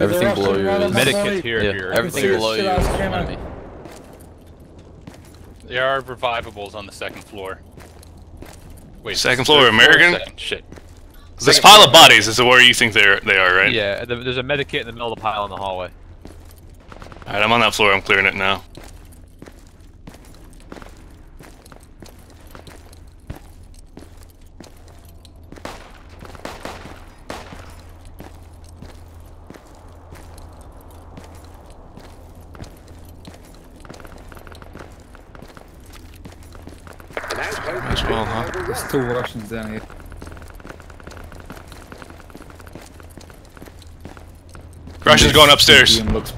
Speaker 13: Everything below you
Speaker 2: right
Speaker 13: is.
Speaker 2: the Medic
Speaker 6: kit's here
Speaker 13: Yeah,
Speaker 6: you're-
Speaker 13: everything
Speaker 2: Serious
Speaker 13: below you
Speaker 2: shit
Speaker 13: is
Speaker 2: ass
Speaker 13: enemy.
Speaker 3: There are revivables on the second floor. Wait,
Speaker 5: Second
Speaker 3: third
Speaker 5: floor, American?
Speaker 3: Second, shit.
Speaker 5: This pile of bodies is where you think they're they are, right?
Speaker 6: Yeah, there's a medikit in the middle of the pile in the hallway.
Speaker 5: Alright, I'm on that floor, I'm clearing it now. As well, huh?
Speaker 2: There's two Russians down here.
Speaker 5: Russians going upstairs.
Speaker 2: Looks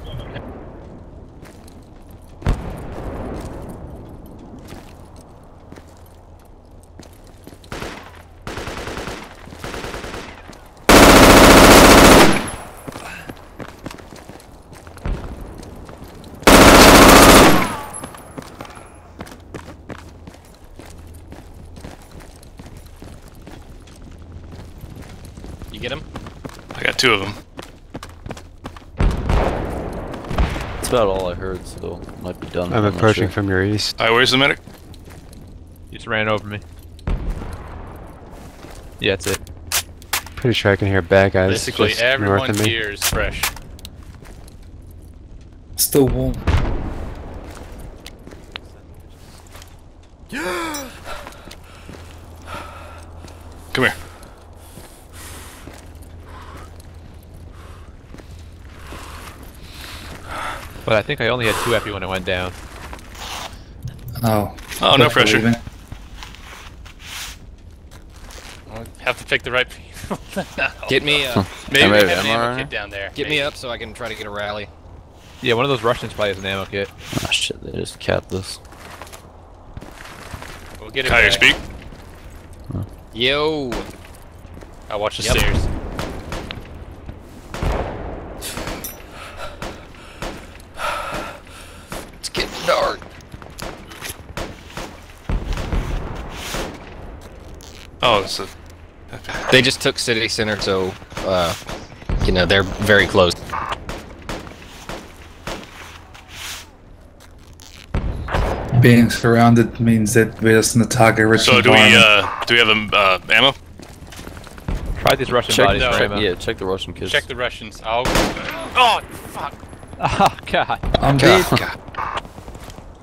Speaker 5: two of them.
Speaker 13: That's about all I heard, so it might be done.
Speaker 9: I'm
Speaker 13: not
Speaker 9: approaching
Speaker 13: sure.
Speaker 9: from your east.
Speaker 5: Alright, where's the medic?
Speaker 6: He just ran over me. Yeah, that's it.
Speaker 9: Pretty sure I can hear bad guys
Speaker 3: Basically,
Speaker 9: just north
Speaker 3: everyone
Speaker 9: of me.
Speaker 3: here is fresh.
Speaker 2: still warm. [GASPS] [GASPS] [GASPS]
Speaker 5: Come here.
Speaker 6: But I think I only had two epi when it went down.
Speaker 2: Oh.
Speaker 5: Oh, no
Speaker 2: That's
Speaker 5: pressure.
Speaker 2: leaving.
Speaker 3: Have to pick the right people. [LAUGHS]
Speaker 1: Get me uh,
Speaker 3: Maybe
Speaker 13: Am
Speaker 3: we
Speaker 13: I-
Speaker 3: have an ammo kit down there.
Speaker 1: get
Speaker 3: Maybe.
Speaker 1: me up so I can try to get a rally.
Speaker 6: Yeah, one of those Russians probably has an ammo kit.
Speaker 13: Ah shit, they just capped this.
Speaker 3: We'll get it
Speaker 5: Kyrie,
Speaker 3: back.
Speaker 5: speak.
Speaker 1: Yo!
Speaker 3: I'll watch the
Speaker 1: Yep.
Speaker 3: stairs.
Speaker 5: Oh, it's a.
Speaker 1: They just took city center, so uh, you know they're very close.
Speaker 2: Being surrounded means that we're just in the target rich
Speaker 5: So do we? Uh, do we have um, uh, ammo?
Speaker 6: Try these Russian
Speaker 13: Check,
Speaker 6: bodies,
Speaker 13: check- yeah, check the Russian kids.
Speaker 3: Check the Russians. I'll. Oh fuck!
Speaker 6: Oh god.
Speaker 2: I'm
Speaker 1: God.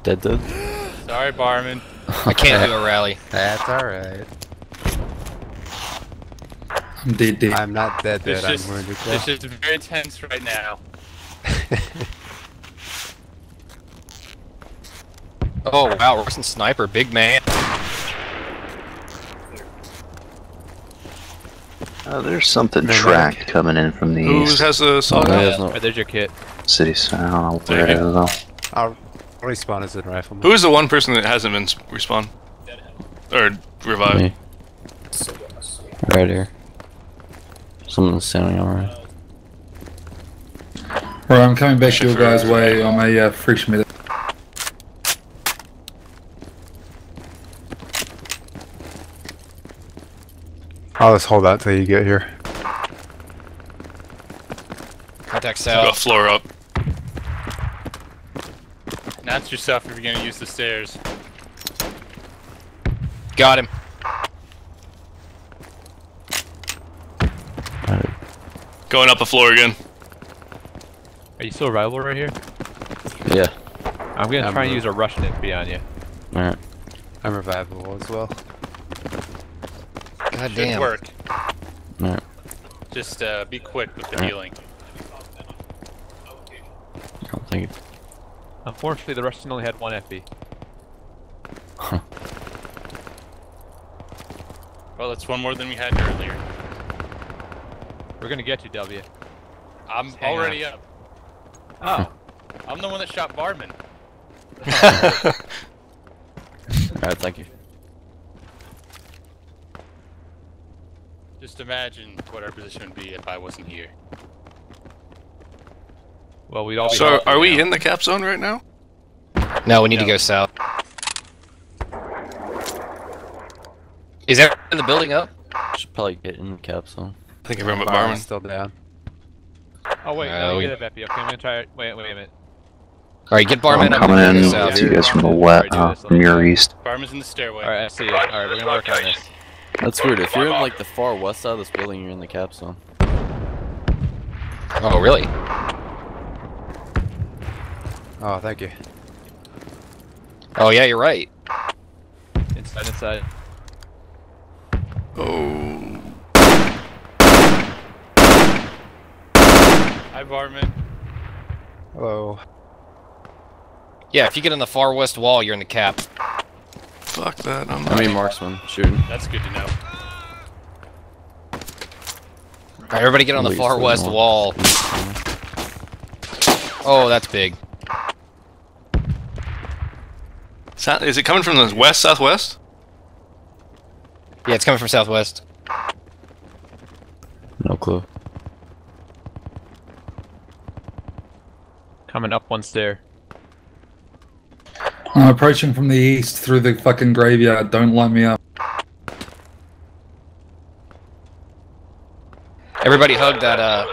Speaker 2: dead.
Speaker 13: Dead, dead.
Speaker 3: Sorry, barman.
Speaker 1: I can't do a rally.
Speaker 9: That's alright.
Speaker 2: I'm dead, dead.
Speaker 9: I'm not dead,
Speaker 3: It's.
Speaker 9: I'm
Speaker 3: just,
Speaker 9: wounded.
Speaker 3: it's just very tense right now. [LAUGHS]
Speaker 1: Oh wow, Russian sniper, big man.
Speaker 12: Uh, there's something
Speaker 9: No,
Speaker 12: tracked coming in from the
Speaker 5: Who
Speaker 12: east.
Speaker 5: has the assault?
Speaker 13: Oh,
Speaker 5: rifle?
Speaker 13: yeah, it's not-
Speaker 6: there's your kit.
Speaker 12: City sound. I don't know where
Speaker 5: Thank
Speaker 12: is though.
Speaker 9: I'll respawn as a rifleman.
Speaker 5: Who is the one person that hasn't been s- respawned or revived?
Speaker 13: Me. Right here. Someone's standing alright.
Speaker 2: Right, I'm coming back your guys' way. I'm a uh, fresh medic.
Speaker 9: I'll just hold that till you get here.
Speaker 1: Contact
Speaker 5: Go
Speaker 1: south.
Speaker 5: floor up.
Speaker 3: Announce yourself if you're gonna use the stairs.
Speaker 1: Got him.
Speaker 5: Going up the floor again.
Speaker 6: Are you still rival right here?
Speaker 13: Yeah.
Speaker 6: I'm gonna
Speaker 9: I'm
Speaker 6: try and use a Russian FB on you.
Speaker 13: Alright.
Speaker 9: I'm revivable as well.
Speaker 1: God
Speaker 3: Should
Speaker 1: damn.
Speaker 3: work.
Speaker 13: Alright.
Speaker 3: Just uh, be quick with the
Speaker 13: Yeah.
Speaker 3: healing.
Speaker 13: I don't think.
Speaker 6: Unfortunately, the Russian only had one FB.
Speaker 3: Well, that's one more than we had earlier.
Speaker 6: We're gonna get you, W.
Speaker 3: I'm
Speaker 6: Hang
Speaker 3: already up.
Speaker 6: Oh.
Speaker 3: I'm the one that shot Barman. [LAUGHS]
Speaker 13: Alright, thank you.
Speaker 3: Just imagine what our position would be if I wasn't here.
Speaker 6: Well, we'd all be
Speaker 5: So are we
Speaker 6: now.
Speaker 5: in the cap zone right now?
Speaker 1: No, we need to go south. Is that in the building up?
Speaker 13: Should probably get in the cap
Speaker 5: I think everyone but
Speaker 9: Fire's
Speaker 5: Barman.
Speaker 9: still down.
Speaker 6: Oh wait,
Speaker 1: Uh,
Speaker 6: no,
Speaker 1: we-
Speaker 6: you get a FB. Okay, I'm gonna try it. Wait, wait a minute.
Speaker 1: All right, get
Speaker 12: I'm
Speaker 1: barman up.
Speaker 12: coming in
Speaker 1: go
Speaker 12: to you guys from the west, uh, from
Speaker 6: let's
Speaker 12: your east.
Speaker 3: Barman's in the stairway.
Speaker 6: Alright, I see it. Alright, we're gonna work on this.
Speaker 13: That's weird. If you're in like the far west side of this building, you're in the capsule.
Speaker 1: Oh, really?
Speaker 9: Oh, thank you.
Speaker 1: Oh, yeah, you're right.
Speaker 6: Inside, inside.
Speaker 5: Oh.
Speaker 3: Hi, Barman.
Speaker 9: Hello.
Speaker 1: Yeah, if you get on the far west wall, you're in the cap.
Speaker 5: Fuck that. I'm
Speaker 13: How many marksmen shooting?
Speaker 3: That's good to know.
Speaker 1: All right, everybody get on the far west
Speaker 13: no.
Speaker 1: wall. Oh, that's big.
Speaker 5: Sou- Is it coming from the west, southwest?
Speaker 1: Yeah, it's coming from southwest.
Speaker 13: No clue.
Speaker 6: Coming up one stair.
Speaker 2: I'm approaching from the east through the fucking graveyard. Don't light me up.
Speaker 1: Everybody hug that uh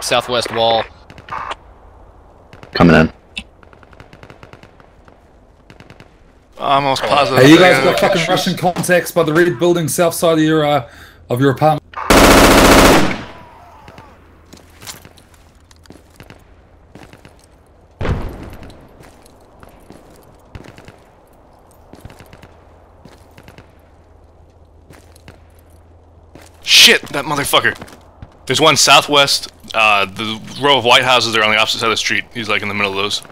Speaker 1: southwest wall.
Speaker 12: Coming in.
Speaker 5: I'm almost positive.
Speaker 2: Hey, you guys got
Speaker 5: got-
Speaker 2: fucking Russian contacts by the red building south side of your uh, of your apartment.
Speaker 5: Shit, that motherfucker. There's one southwest. Uh, the row of white houses are on the opposite side of the street. He's like in the middle of those.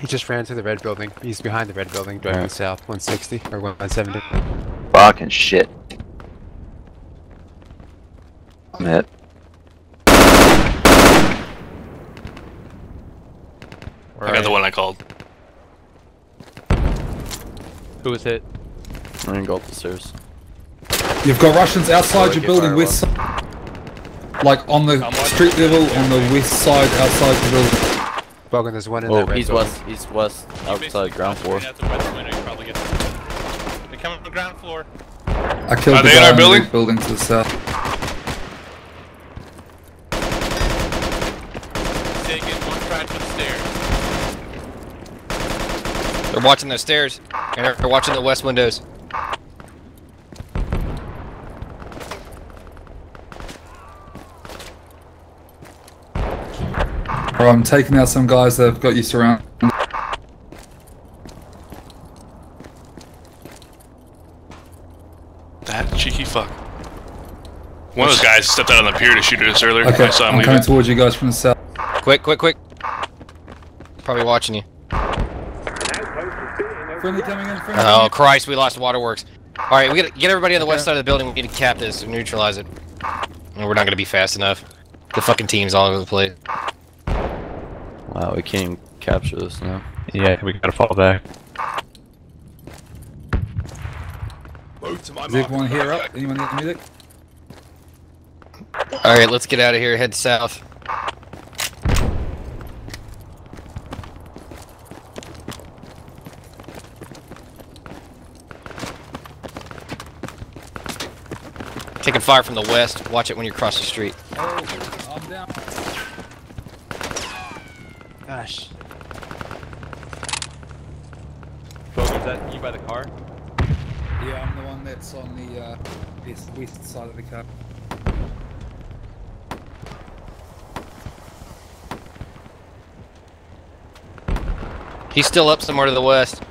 Speaker 9: He just ran to the red building. He's behind the red building, driving
Speaker 13: Alright.
Speaker 9: south, 160 or 170.
Speaker 12: Fucking shit. I'm hit.
Speaker 5: I got the one I called.
Speaker 6: Who was hit?
Speaker 13: I'm gonna go up the stairs.
Speaker 2: You've got Russians outside your building,
Speaker 9: fire
Speaker 2: west side. Like on the
Speaker 3: I'm
Speaker 2: street level, on the west side, outside the building.
Speaker 9: Bogan, there's one in
Speaker 13: Oh,
Speaker 9: that red
Speaker 13: he's
Speaker 9: building.
Speaker 13: west. He's west. Outside ground floor.
Speaker 3: That's a west window. You probably get. They're coming from ground floor.
Speaker 2: I killed
Speaker 5: Are
Speaker 2: the
Speaker 5: they in
Speaker 2: guy
Speaker 5: our
Speaker 2: the
Speaker 5: building?
Speaker 2: big building to the south.
Speaker 3: Taking one track upstairs.
Speaker 1: They're watching the stairs, and they're, they're watching the west windows.
Speaker 2: Alright, I'm taking out some guys that have got you surrounded.
Speaker 5: That cheeky fuck. One of those guys stepped out on the pier to shoot at us earlier.
Speaker 2: Okay,
Speaker 5: I saw him
Speaker 2: I'm
Speaker 5: leaving.
Speaker 2: coming towards you guys from the south.
Speaker 1: Quick, quick, quick. Probably watching you.
Speaker 2: Friendly coming in, friendly.
Speaker 1: Oh Christ, we lost waterworks. All right, we gotta get everybody on the west side of the building. We need to cap this and neutralize it. And we're not gonna be fast enough. The fucking team's all over the place.
Speaker 13: Wow, we can't even capture this now.
Speaker 6: Yeah, we gotta fall back.
Speaker 8: Move to my
Speaker 2: Is everyone here up? Anyone need music?
Speaker 1: All right, let's get out of here. Head south. Taking fire from the west. Watch it when you cross the street.
Speaker 2: Oh, I'm down.
Speaker 6: Gosh. Bogan, is that you by the car?
Speaker 2: Yeah, I'm the one that's on the uh, east, west side of the car.
Speaker 1: He's still up somewhere to the west.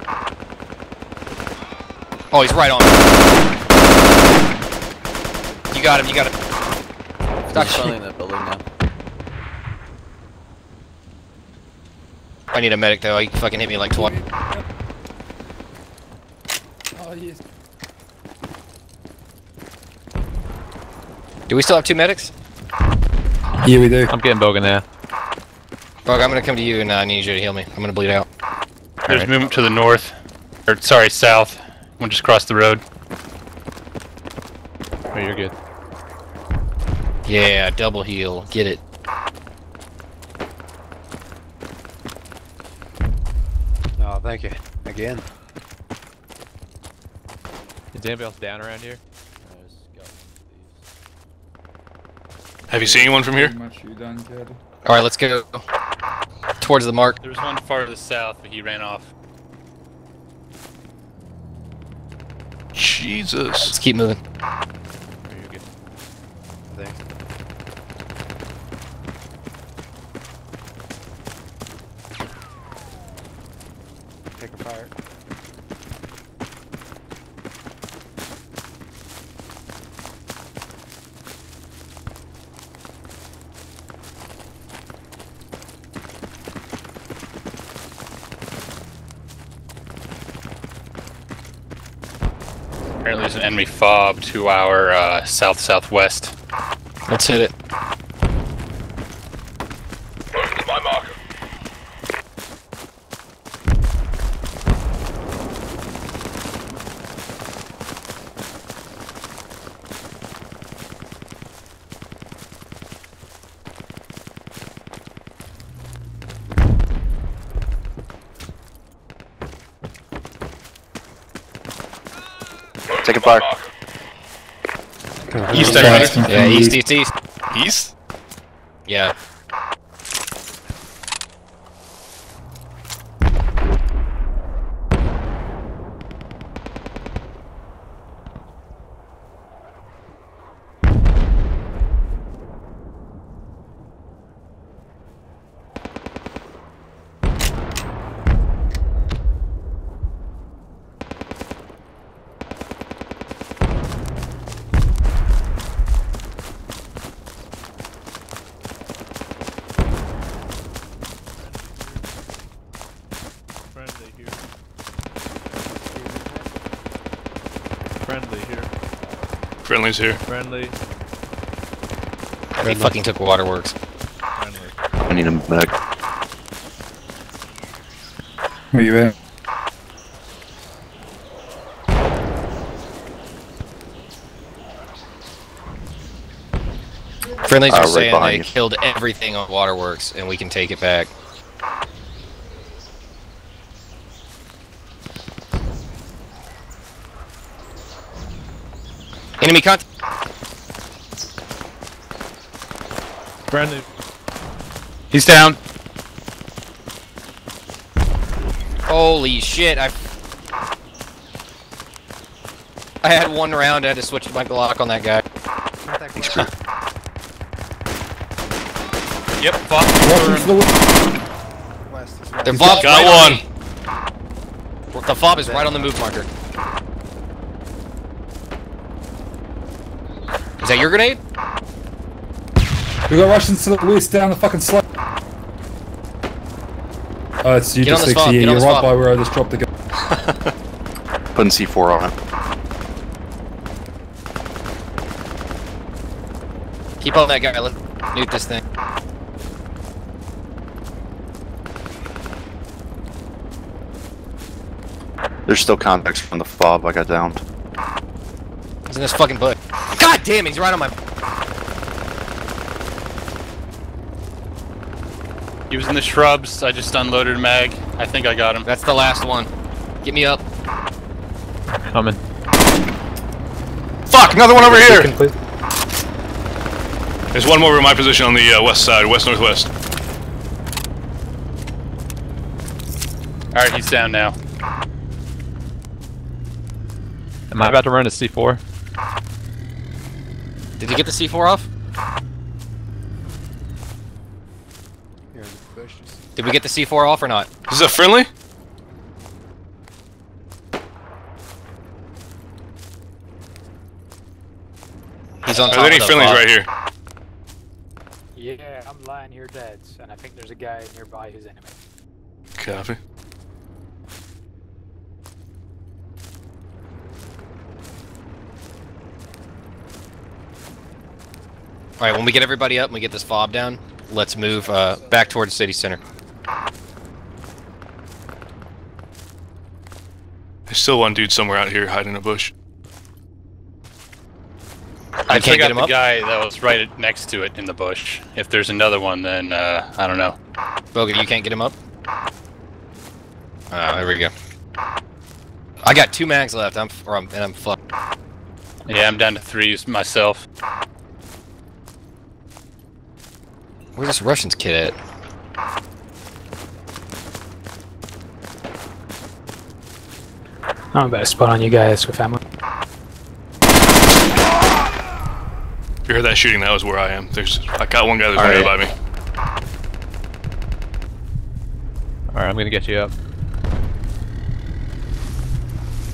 Speaker 1: Oh, he's right on. You got him. You got him. Stop
Speaker 13: He's
Speaker 1: shooting.
Speaker 13: in that building now.
Speaker 1: I need a medic though. He fucking hit me like twice.
Speaker 2: Oh, yes.
Speaker 1: Do we still have two medics?
Speaker 2: Yeah, we do.
Speaker 6: I'm getting Bogan there.
Speaker 1: Bug, I'm gonna come to you and uh, I need you to heal me. I'm gonna bleed out.
Speaker 3: There's
Speaker 1: Alright.
Speaker 3: movement to the north. Or, sorry, south. One just crossed the road.
Speaker 6: Oh, you're good.
Speaker 1: Yeah, double heal. Get it.
Speaker 9: Thank you. Again.
Speaker 6: Is anybody else down around here?
Speaker 5: Have you seen anyone from here?
Speaker 2: Pretty much you done, kid.
Speaker 1: All right, let's go towards the mark.
Speaker 3: There was one far to the south, but he ran off.
Speaker 5: Jesus.
Speaker 1: Let's keep moving.
Speaker 6: You're good.
Speaker 9: Thanks. Taking fire.
Speaker 3: Apparently, there's an enemy fob to our uh, south southwest.
Speaker 1: Let's hit it.
Speaker 5: East
Speaker 2: Fast
Speaker 1: Yeah,
Speaker 2: friendly.
Speaker 1: east, east, east.
Speaker 5: East?
Speaker 1: Yeah.
Speaker 6: Friendly here. Friendly here.
Speaker 5: Friendly's here.
Speaker 6: Friendly.
Speaker 1: He fucking took waterworks.
Speaker 6: Friendly.
Speaker 12: I need a medic.
Speaker 2: Where you at?
Speaker 1: Friendly's
Speaker 12: Uh,
Speaker 1: are
Speaker 12: right
Speaker 1: saying they
Speaker 12: you.
Speaker 1: killed everything on waterworks and we can take it back. Enemy contact.
Speaker 6: Brand new.
Speaker 3: He's down.
Speaker 1: Holy shit! I. I had one round. I had to switch my Glock on that guy.
Speaker 3: Yep,
Speaker 2: Russians to the west.
Speaker 7: West west.
Speaker 1: The fob's
Speaker 5: Got
Speaker 1: right
Speaker 5: one.
Speaker 1: On me. The fob is right on the move marker. Is that your grenade?
Speaker 2: We got Russians to the west down the fucking slope. Oh, it's you
Speaker 1: Get
Speaker 2: just
Speaker 1: the
Speaker 2: 60. Yeah,
Speaker 1: get
Speaker 2: you're right
Speaker 1: spot.
Speaker 2: by where I just dropped the gun. [LAUGHS]
Speaker 12: Putting C4 on it.
Speaker 1: Keep on that guy. Let's nuke this thing.
Speaker 12: There's still contacts from the fob I got downed.
Speaker 1: He's in this fucking bush. God damn, he's right on my.
Speaker 3: He was in the shrubs. I just unloaded a mag. I think I got him.
Speaker 1: That's the last one. Get me up.
Speaker 6: Coming.
Speaker 5: Fuck, another one over here.
Speaker 4: Please.
Speaker 5: There's one more in my position on the uh, west side, west northwest.
Speaker 3: Alright, he's down now.
Speaker 6: Am I about to run a C4?
Speaker 1: Did you get the C4 off?
Speaker 7: Here in the bushes.
Speaker 1: Did we get the C4 off or not?
Speaker 5: Is that friendly?
Speaker 1: He's on
Speaker 5: Are
Speaker 1: top
Speaker 5: there any
Speaker 1: of the
Speaker 5: friendlies
Speaker 1: fob.
Speaker 5: right here?
Speaker 4: Yeah, I'm lying here dead, and I think there's a guy nearby who's enemy.
Speaker 5: Copy.
Speaker 1: Alright, when we get everybody up and we get this fob down, let's move uh, back towards city center.
Speaker 5: There's still one dude somewhere out here hiding in a bush.
Speaker 1: I
Speaker 3: took
Speaker 1: can't get
Speaker 3: out
Speaker 1: him
Speaker 3: the
Speaker 1: up.
Speaker 3: guy that was right next to it in the bush. If there's another one, then uh, I don't know.
Speaker 1: Bogan, you can't get him up? Ah, there we go. I got two mags left, I'm, or I'm and I'm fucked.
Speaker 3: Yeah, I'm down to three myself.
Speaker 1: Where's this Russian's kid at?
Speaker 4: I'm about to spot on you guys with ammo.
Speaker 5: If you heard that shooting, that was where I am. There's, I got one guy that's
Speaker 12: All
Speaker 5: right
Speaker 12: right.
Speaker 5: by me.
Speaker 6: Alright, I'm gonna get you up.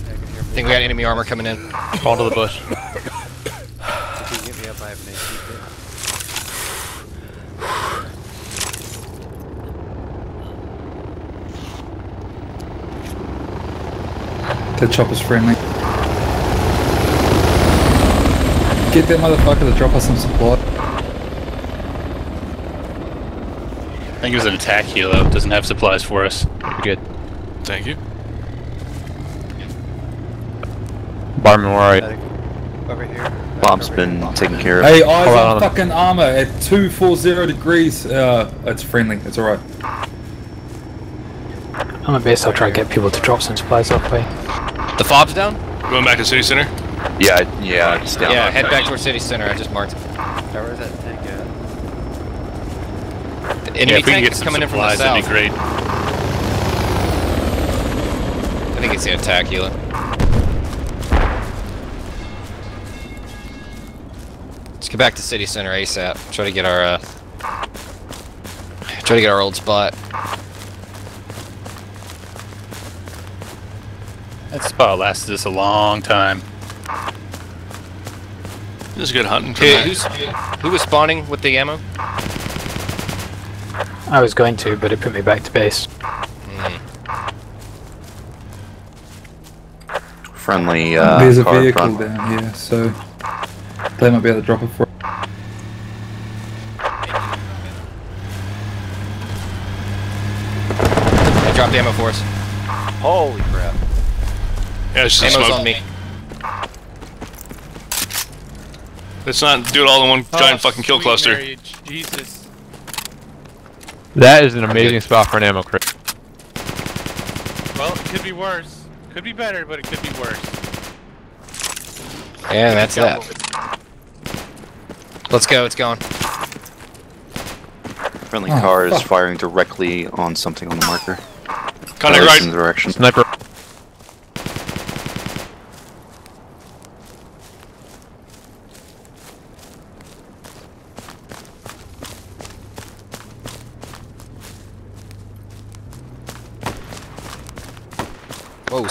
Speaker 1: I think we got enemy armor coming in.
Speaker 6: Fall to the bush.
Speaker 9: If you get me up, I have an AC
Speaker 2: The chopper's friendly. Get that motherfucker to drop us some supply.
Speaker 3: I think it was an attack helo. Doesn't have supplies for us.
Speaker 6: You're good.
Speaker 5: Thank you.
Speaker 6: Barman, where are you?
Speaker 9: Over here.
Speaker 12: Bob's been taken care of.
Speaker 2: Hey, eyes
Speaker 6: Hold
Speaker 2: on
Speaker 6: on.
Speaker 2: fucking armor at 240 degrees. Uh, it's friendly. It's alright.
Speaker 4: I'm a base, I'll try to get people to drop some supplies off way.
Speaker 1: The fob's down?
Speaker 5: Going back to city center.
Speaker 12: Yeah, yeah, it's down.
Speaker 1: yeah, head back towards city center, I just marked it.
Speaker 9: Where's that tank at?
Speaker 1: The
Speaker 3: yeah,
Speaker 1: enemy
Speaker 3: if we can
Speaker 1: tank
Speaker 3: get
Speaker 1: is
Speaker 3: some
Speaker 1: coming in from the
Speaker 3: supplies, that'd be great.
Speaker 1: I think it's the attack helo. Let's get back to city center ASAP. Try to get our uh try to get our old spot.
Speaker 3: That spot lasted us a long time.
Speaker 5: This is good hunting. from
Speaker 1: Who, who's, who was spawning with the ammo?
Speaker 4: I was going to, but it put me back to base.
Speaker 12: Friendly uh,
Speaker 2: There's a
Speaker 12: car
Speaker 2: vehicle
Speaker 12: front.
Speaker 2: down here, so they might be able to drop it for.
Speaker 1: They dropped ammo for us.
Speaker 9: Holy crap.
Speaker 5: Yeah, it's just
Speaker 1: Ammo's
Speaker 5: smoke.
Speaker 1: on me.
Speaker 5: Let's not do it all in one
Speaker 3: Oh,
Speaker 5: giant fucking kill cluster.
Speaker 3: Jesus.
Speaker 6: That is an amazing spot for an ammo crate.
Speaker 3: Well, it could be worse. Could be better, but it could be worse.
Speaker 1: And that's that. Let's go, it's going.
Speaker 12: Friendly
Speaker 1: Oh,
Speaker 12: car is
Speaker 1: fuck.
Speaker 12: firing directly on something on the marker.
Speaker 5: Contact
Speaker 12: At least
Speaker 5: right.
Speaker 12: in the direction.
Speaker 6: Sniper.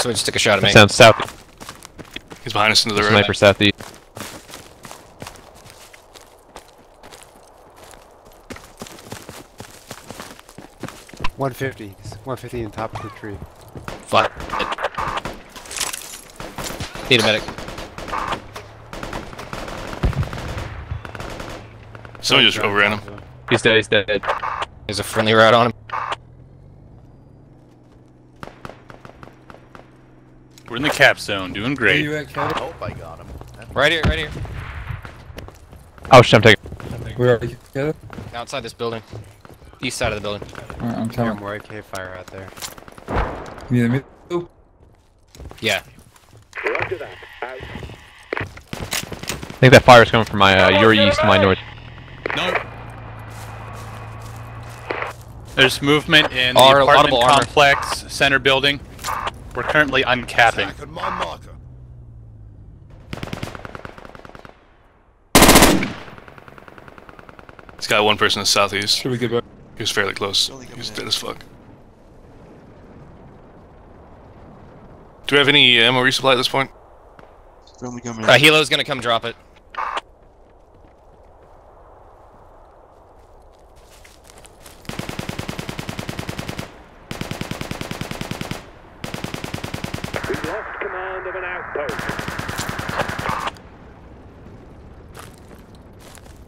Speaker 1: Someone just took a shot at me.
Speaker 6: Sounds south.
Speaker 5: He's behind us into the road.
Speaker 6: Sniper southeast.
Speaker 9: One fifty. One fifty in top of the tree.
Speaker 1: Fuck. Need a medic.
Speaker 5: Someone just overran him.
Speaker 6: He's dead, he's dead.
Speaker 1: There's a friendly route on him.
Speaker 3: We're in the cap zone, doing great.
Speaker 7: Oh, I got him.
Speaker 1: Right here, right here.
Speaker 6: Oh shit, I'm taking.
Speaker 2: Where are you? Together?
Speaker 1: Outside this building. East side of the building.
Speaker 2: Alright, I'm
Speaker 9: Hear
Speaker 2: coming.
Speaker 9: more AK fire out there.
Speaker 2: You in the middle?
Speaker 1: Yeah.
Speaker 6: I think that fire's coming from my uh, your east, my north.
Speaker 3: No. There's movement in
Speaker 1: Ar-
Speaker 3: the apartment
Speaker 1: audible armor.
Speaker 3: complex center building. We're currently uncapping.
Speaker 8: Attack on my marker.
Speaker 5: He's got one person in the southeast.
Speaker 2: Should we get back?
Speaker 5: He was fairly close. He was dead as fuck. Do we have any ammo resupply at this point?
Speaker 1: Uh, Helo's gonna come drop it.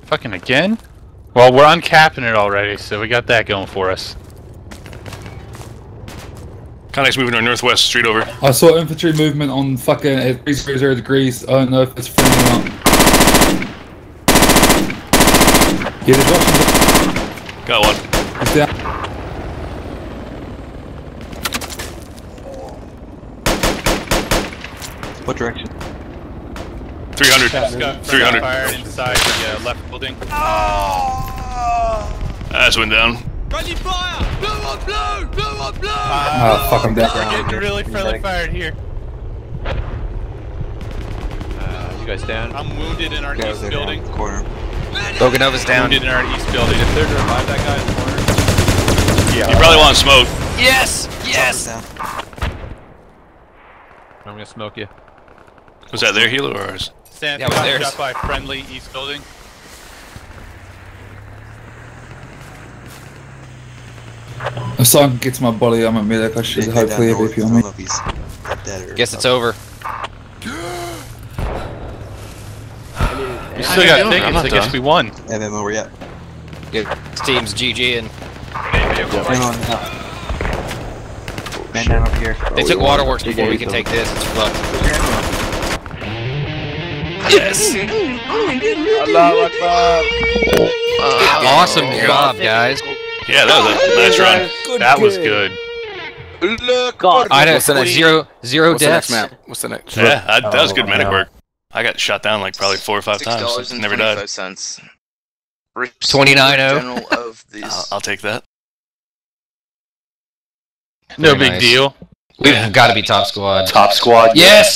Speaker 3: Fucking again? Well, we're uncapping it already, so we got that going for us.
Speaker 5: Contact's moving our northwest street over.
Speaker 2: I saw infantry movement on fucking at 300 degrees. I don't know if it's friendly or not. Yeah, there's Russians.
Speaker 5: Got one.
Speaker 2: He's down.
Speaker 14: What direction?
Speaker 5: 300.
Speaker 3: Got
Speaker 5: 300.
Speaker 3: fired inside the uh, left building.
Speaker 5: That's went down.
Speaker 8: Friendly fire! Blue on blue! Blue on blue!
Speaker 2: Ah, fuck, I'm down.
Speaker 3: We're getting really friendly fired here.
Speaker 6: Uh, you guys down?
Speaker 3: I'm wounded in our
Speaker 14: Guys
Speaker 3: east building.
Speaker 14: down. Corner.
Speaker 1: Boganova's down.
Speaker 3: Wounded in our east building.
Speaker 6: If they're to revive that guy in the corner. Yeah.
Speaker 5: You probably want smoke.
Speaker 1: Yes! Yes!
Speaker 6: I'm gonna smoke you.
Speaker 5: Was that their healer or ours?
Speaker 3: Stand
Speaker 1: Yeah, well,
Speaker 3: got
Speaker 1: there's-
Speaker 3: shot by friendly east building.
Speaker 2: If someone gets my body, I'm oh, a medic. I should
Speaker 14: They
Speaker 2: hopefully have
Speaker 14: north.
Speaker 2: AP on me.
Speaker 14: know if he's dead or
Speaker 1: Guess it's over.
Speaker 3: We still got
Speaker 5: I'm
Speaker 3: tickets. I guess
Speaker 5: done.
Speaker 3: we won.
Speaker 14: Have ammo where yet?
Speaker 1: Yeah, this team's GG and
Speaker 14: Ammo on Man down over here.
Speaker 1: they took waterworks before we can take this. It's fucked. Yes! Uh, awesome job, guys.
Speaker 5: Yeah, that was a nice run.
Speaker 3: That was good.
Speaker 1: I had a zero zero
Speaker 12: What's the next
Speaker 1: deaths.
Speaker 12: map? What's the next?
Speaker 5: Yeah, I, that was good medic work. I got shot down like probably four or five
Speaker 15: Six
Speaker 5: times.
Speaker 15: and
Speaker 5: Never died.
Speaker 15: twenty-five cents.
Speaker 1: 29-0.
Speaker 15: Of [LAUGHS] these.
Speaker 5: I'll, I'll take that.
Speaker 3: No
Speaker 1: Very
Speaker 3: big
Speaker 1: nice.
Speaker 3: deal.
Speaker 1: We've got to be top squad.
Speaker 12: Top squad.
Speaker 1: Yes!